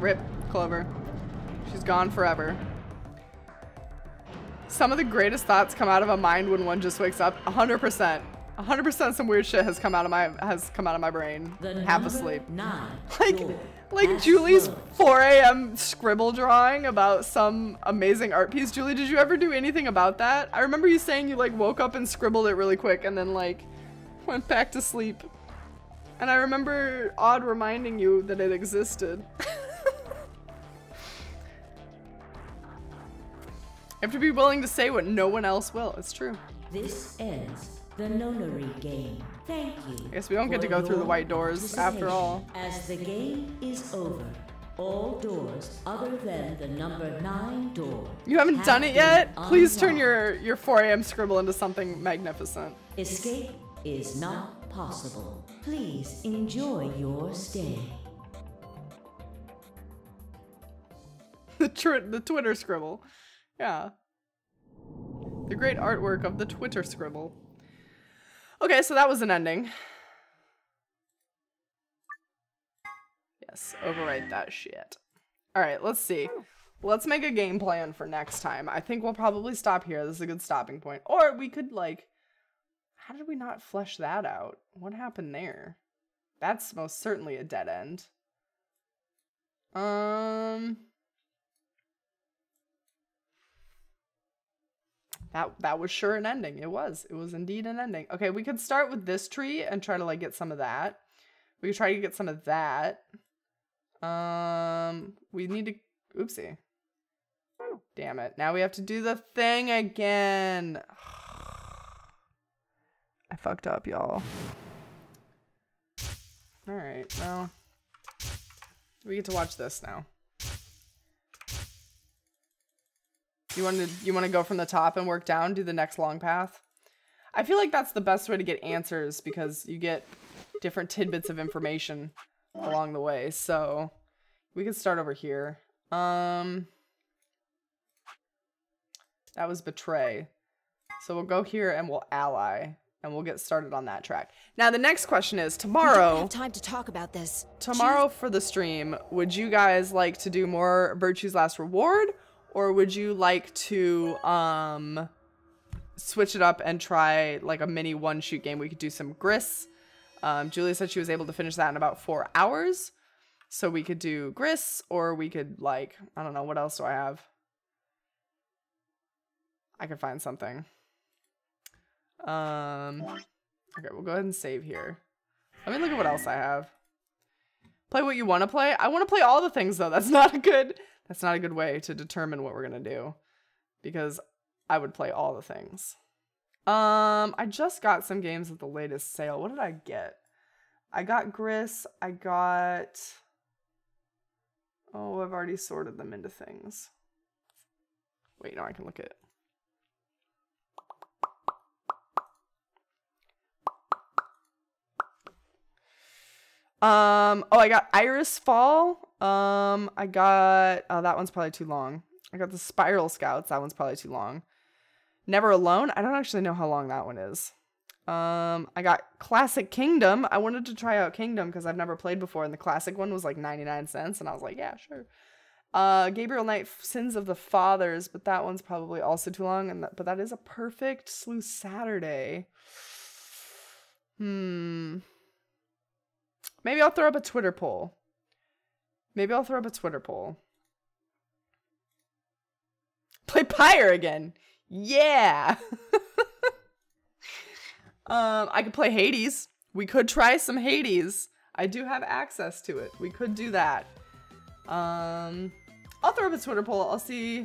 Rip Clover. She's gone forever. Some of the greatest thoughts come out of a mind when one just wakes up. 100%. 100% some weird shit has come out of my has come out of my brain. The half asleep. Nine, like like Julie's 4 a.m. scribble drawing about some amazing art piece. Julie, did you ever do anything about that? I remember you saying you like woke up and scribbled it really quick and then like went back to sleep. And I remember Odd reminding you that it existed. You have to be willing to say what no one else will. It's true. This ends the nonary game. Thank you. I guess we don't get to go through the white doors after all. As the game is over, all doors other than the number nine door. You haven't done it yet? Please turn your, your 4 a.m. scribble into something magnificent. Escape is not possible. Please enjoy your stay. the, the Twitter scribble. Yeah. The great artwork of the Twitter scribble. Okay, so that was an ending. Yes, overwrite that shit. Alright, let's see. Let's make a game plan for next time. I think we'll probably stop here. This is a good stopping point. Or we could, like... How did we not flesh that out? What happened there? That's most certainly a dead end. Um That that was sure an ending. It was. It was indeed an ending. Okay, we could start with this tree and try to like get some of that. We could try to get some of that. Um we need to oopsie. Damn it. Now we have to do the thing again. I fucked up, y'all. Alright, well. We get to watch this now. You want to you want to go from the top and work down, do the next long path? I feel like that's the best way to get answers because you get different tidbits of information along the way. So, we can start over here. Um That was betray. So we'll go here and we'll ally and we'll get started on that track. Now the next question is tomorrow. We don't have time to talk about this. Tomorrow for the stream, would you guys like to do more Virtue's Last Reward or would you like to um switch it up and try like a mini one shoot game? We could do some Gris. Um, Julia said she was able to finish that in about four hours. So we could do Gris or we could like, I don't know, what else do I have? I could find something. Um, okay, we'll go ahead and save here. Let me look at what else I have. Play what you want to play. I want to play all the things though. That's not a good. That's not a good way to determine what we're gonna do, because I would play all the things. Um, I just got some games at the latest sale. What did I get? I got Gris. I got. Oh, I've already sorted them into things. Wait, no, I can look at. Um, oh, I got Iris Fall. Um, I got, oh, that one's probably too long. I got the Spiral Scouts. That one's probably too long. Never Alone. I don't actually know how long that one is. Um, I got Classic Kingdom. I wanted to try out Kingdom because I've never played before, and the classic one was like 99 cents, and I was like, yeah, sure. Uh, Gabriel Knight, Sins of the Fathers, but that one's probably also too long, and that, but that is a perfect Slew Saturday. Hmm. Maybe I'll throw up a Twitter poll. Maybe I'll throw up a Twitter poll. Play Pyre again. Yeah. um, I could play Hades. We could try some Hades. I do have access to it. We could do that. Um, I'll throw up a Twitter poll. I'll see.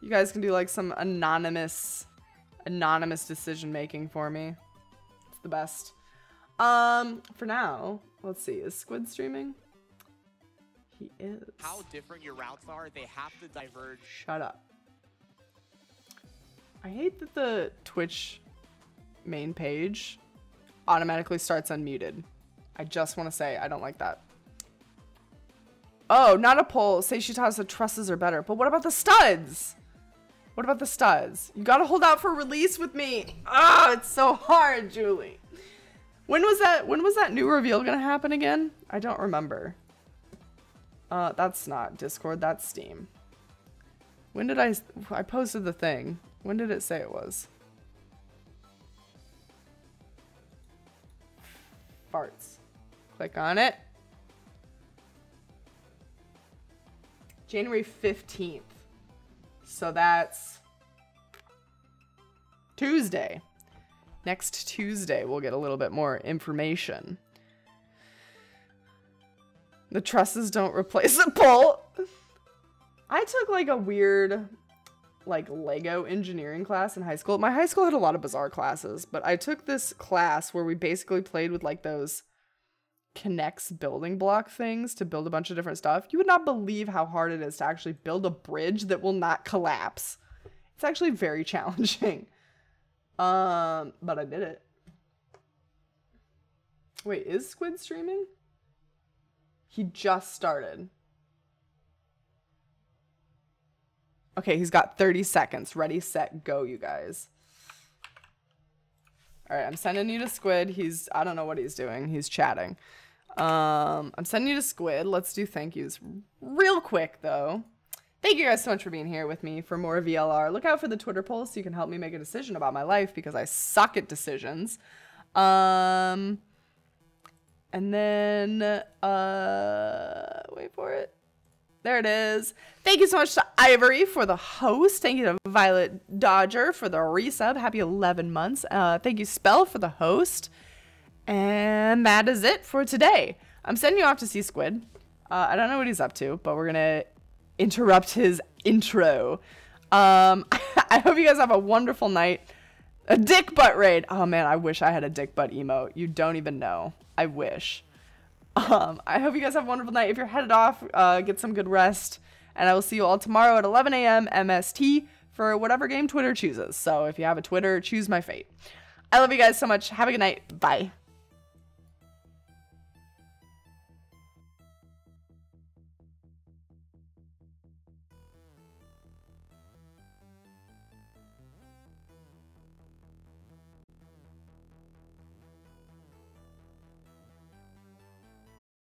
You guys can do like some anonymous, anonymous decision making for me. It's the best. Um, for now, let's see. Is Squid streaming? He is. How different your routes are, they have to diverge. Shut up. I hate that the Twitch main page automatically starts unmuted. I just want to say I don't like that. Oh, not a poll. Say she taught us the trusses are better. But what about the studs? What about the studs? You gotta hold out for release with me. Ah, oh, it's so hard, Julie. When was that? When was that new reveal gonna happen again? I don't remember. Uh, that's not Discord. That's Steam. When did I? I posted the thing. When did it say it was? Farts. Click on it. January 15th. So that's Tuesday. Next Tuesday, we'll get a little bit more information. The trusses don't replace the pole. I took like a weird like Lego engineering class in high school. My high school had a lot of bizarre classes, but I took this class where we basically played with like those K'NEX building block things to build a bunch of different stuff. You would not believe how hard it is to actually build a bridge that will not collapse. It's actually very challenging. Um, but I did it. Wait, is Squid streaming? He just started. Okay, he's got 30 seconds. Ready, set, go, you guys. All right, I'm sending you to Squid. He's, I don't know what he's doing. He's chatting. Um, I'm sending you to Squid. Let's do thank yous real quick, though. Thank you guys so much for being here with me for more VLR. Look out for the Twitter poll so you can help me make a decision about my life because I suck at decisions. Um, And then, uh, wait for it. There it is. Thank you so much to Ivory for the host. Thank you to Violet Dodger for the resub. Happy 11 months. Uh, thank you, Spell, for the host. And that is it for today. I'm sending you off to see Squid. Uh, I don't know what he's up to, but we're going to interrupt his intro. Um, I hope you guys have a wonderful night. A dick butt raid. Oh man, I wish I had a dick butt emote. You don't even know. I wish. Um, I hope you guys have a wonderful night. If you're headed off, uh, get some good rest. And I will see you all tomorrow at 11 a.m. MST for whatever game Twitter chooses. So if you have a Twitter, choose my fate. I love you guys so much. Have a good night. Bye.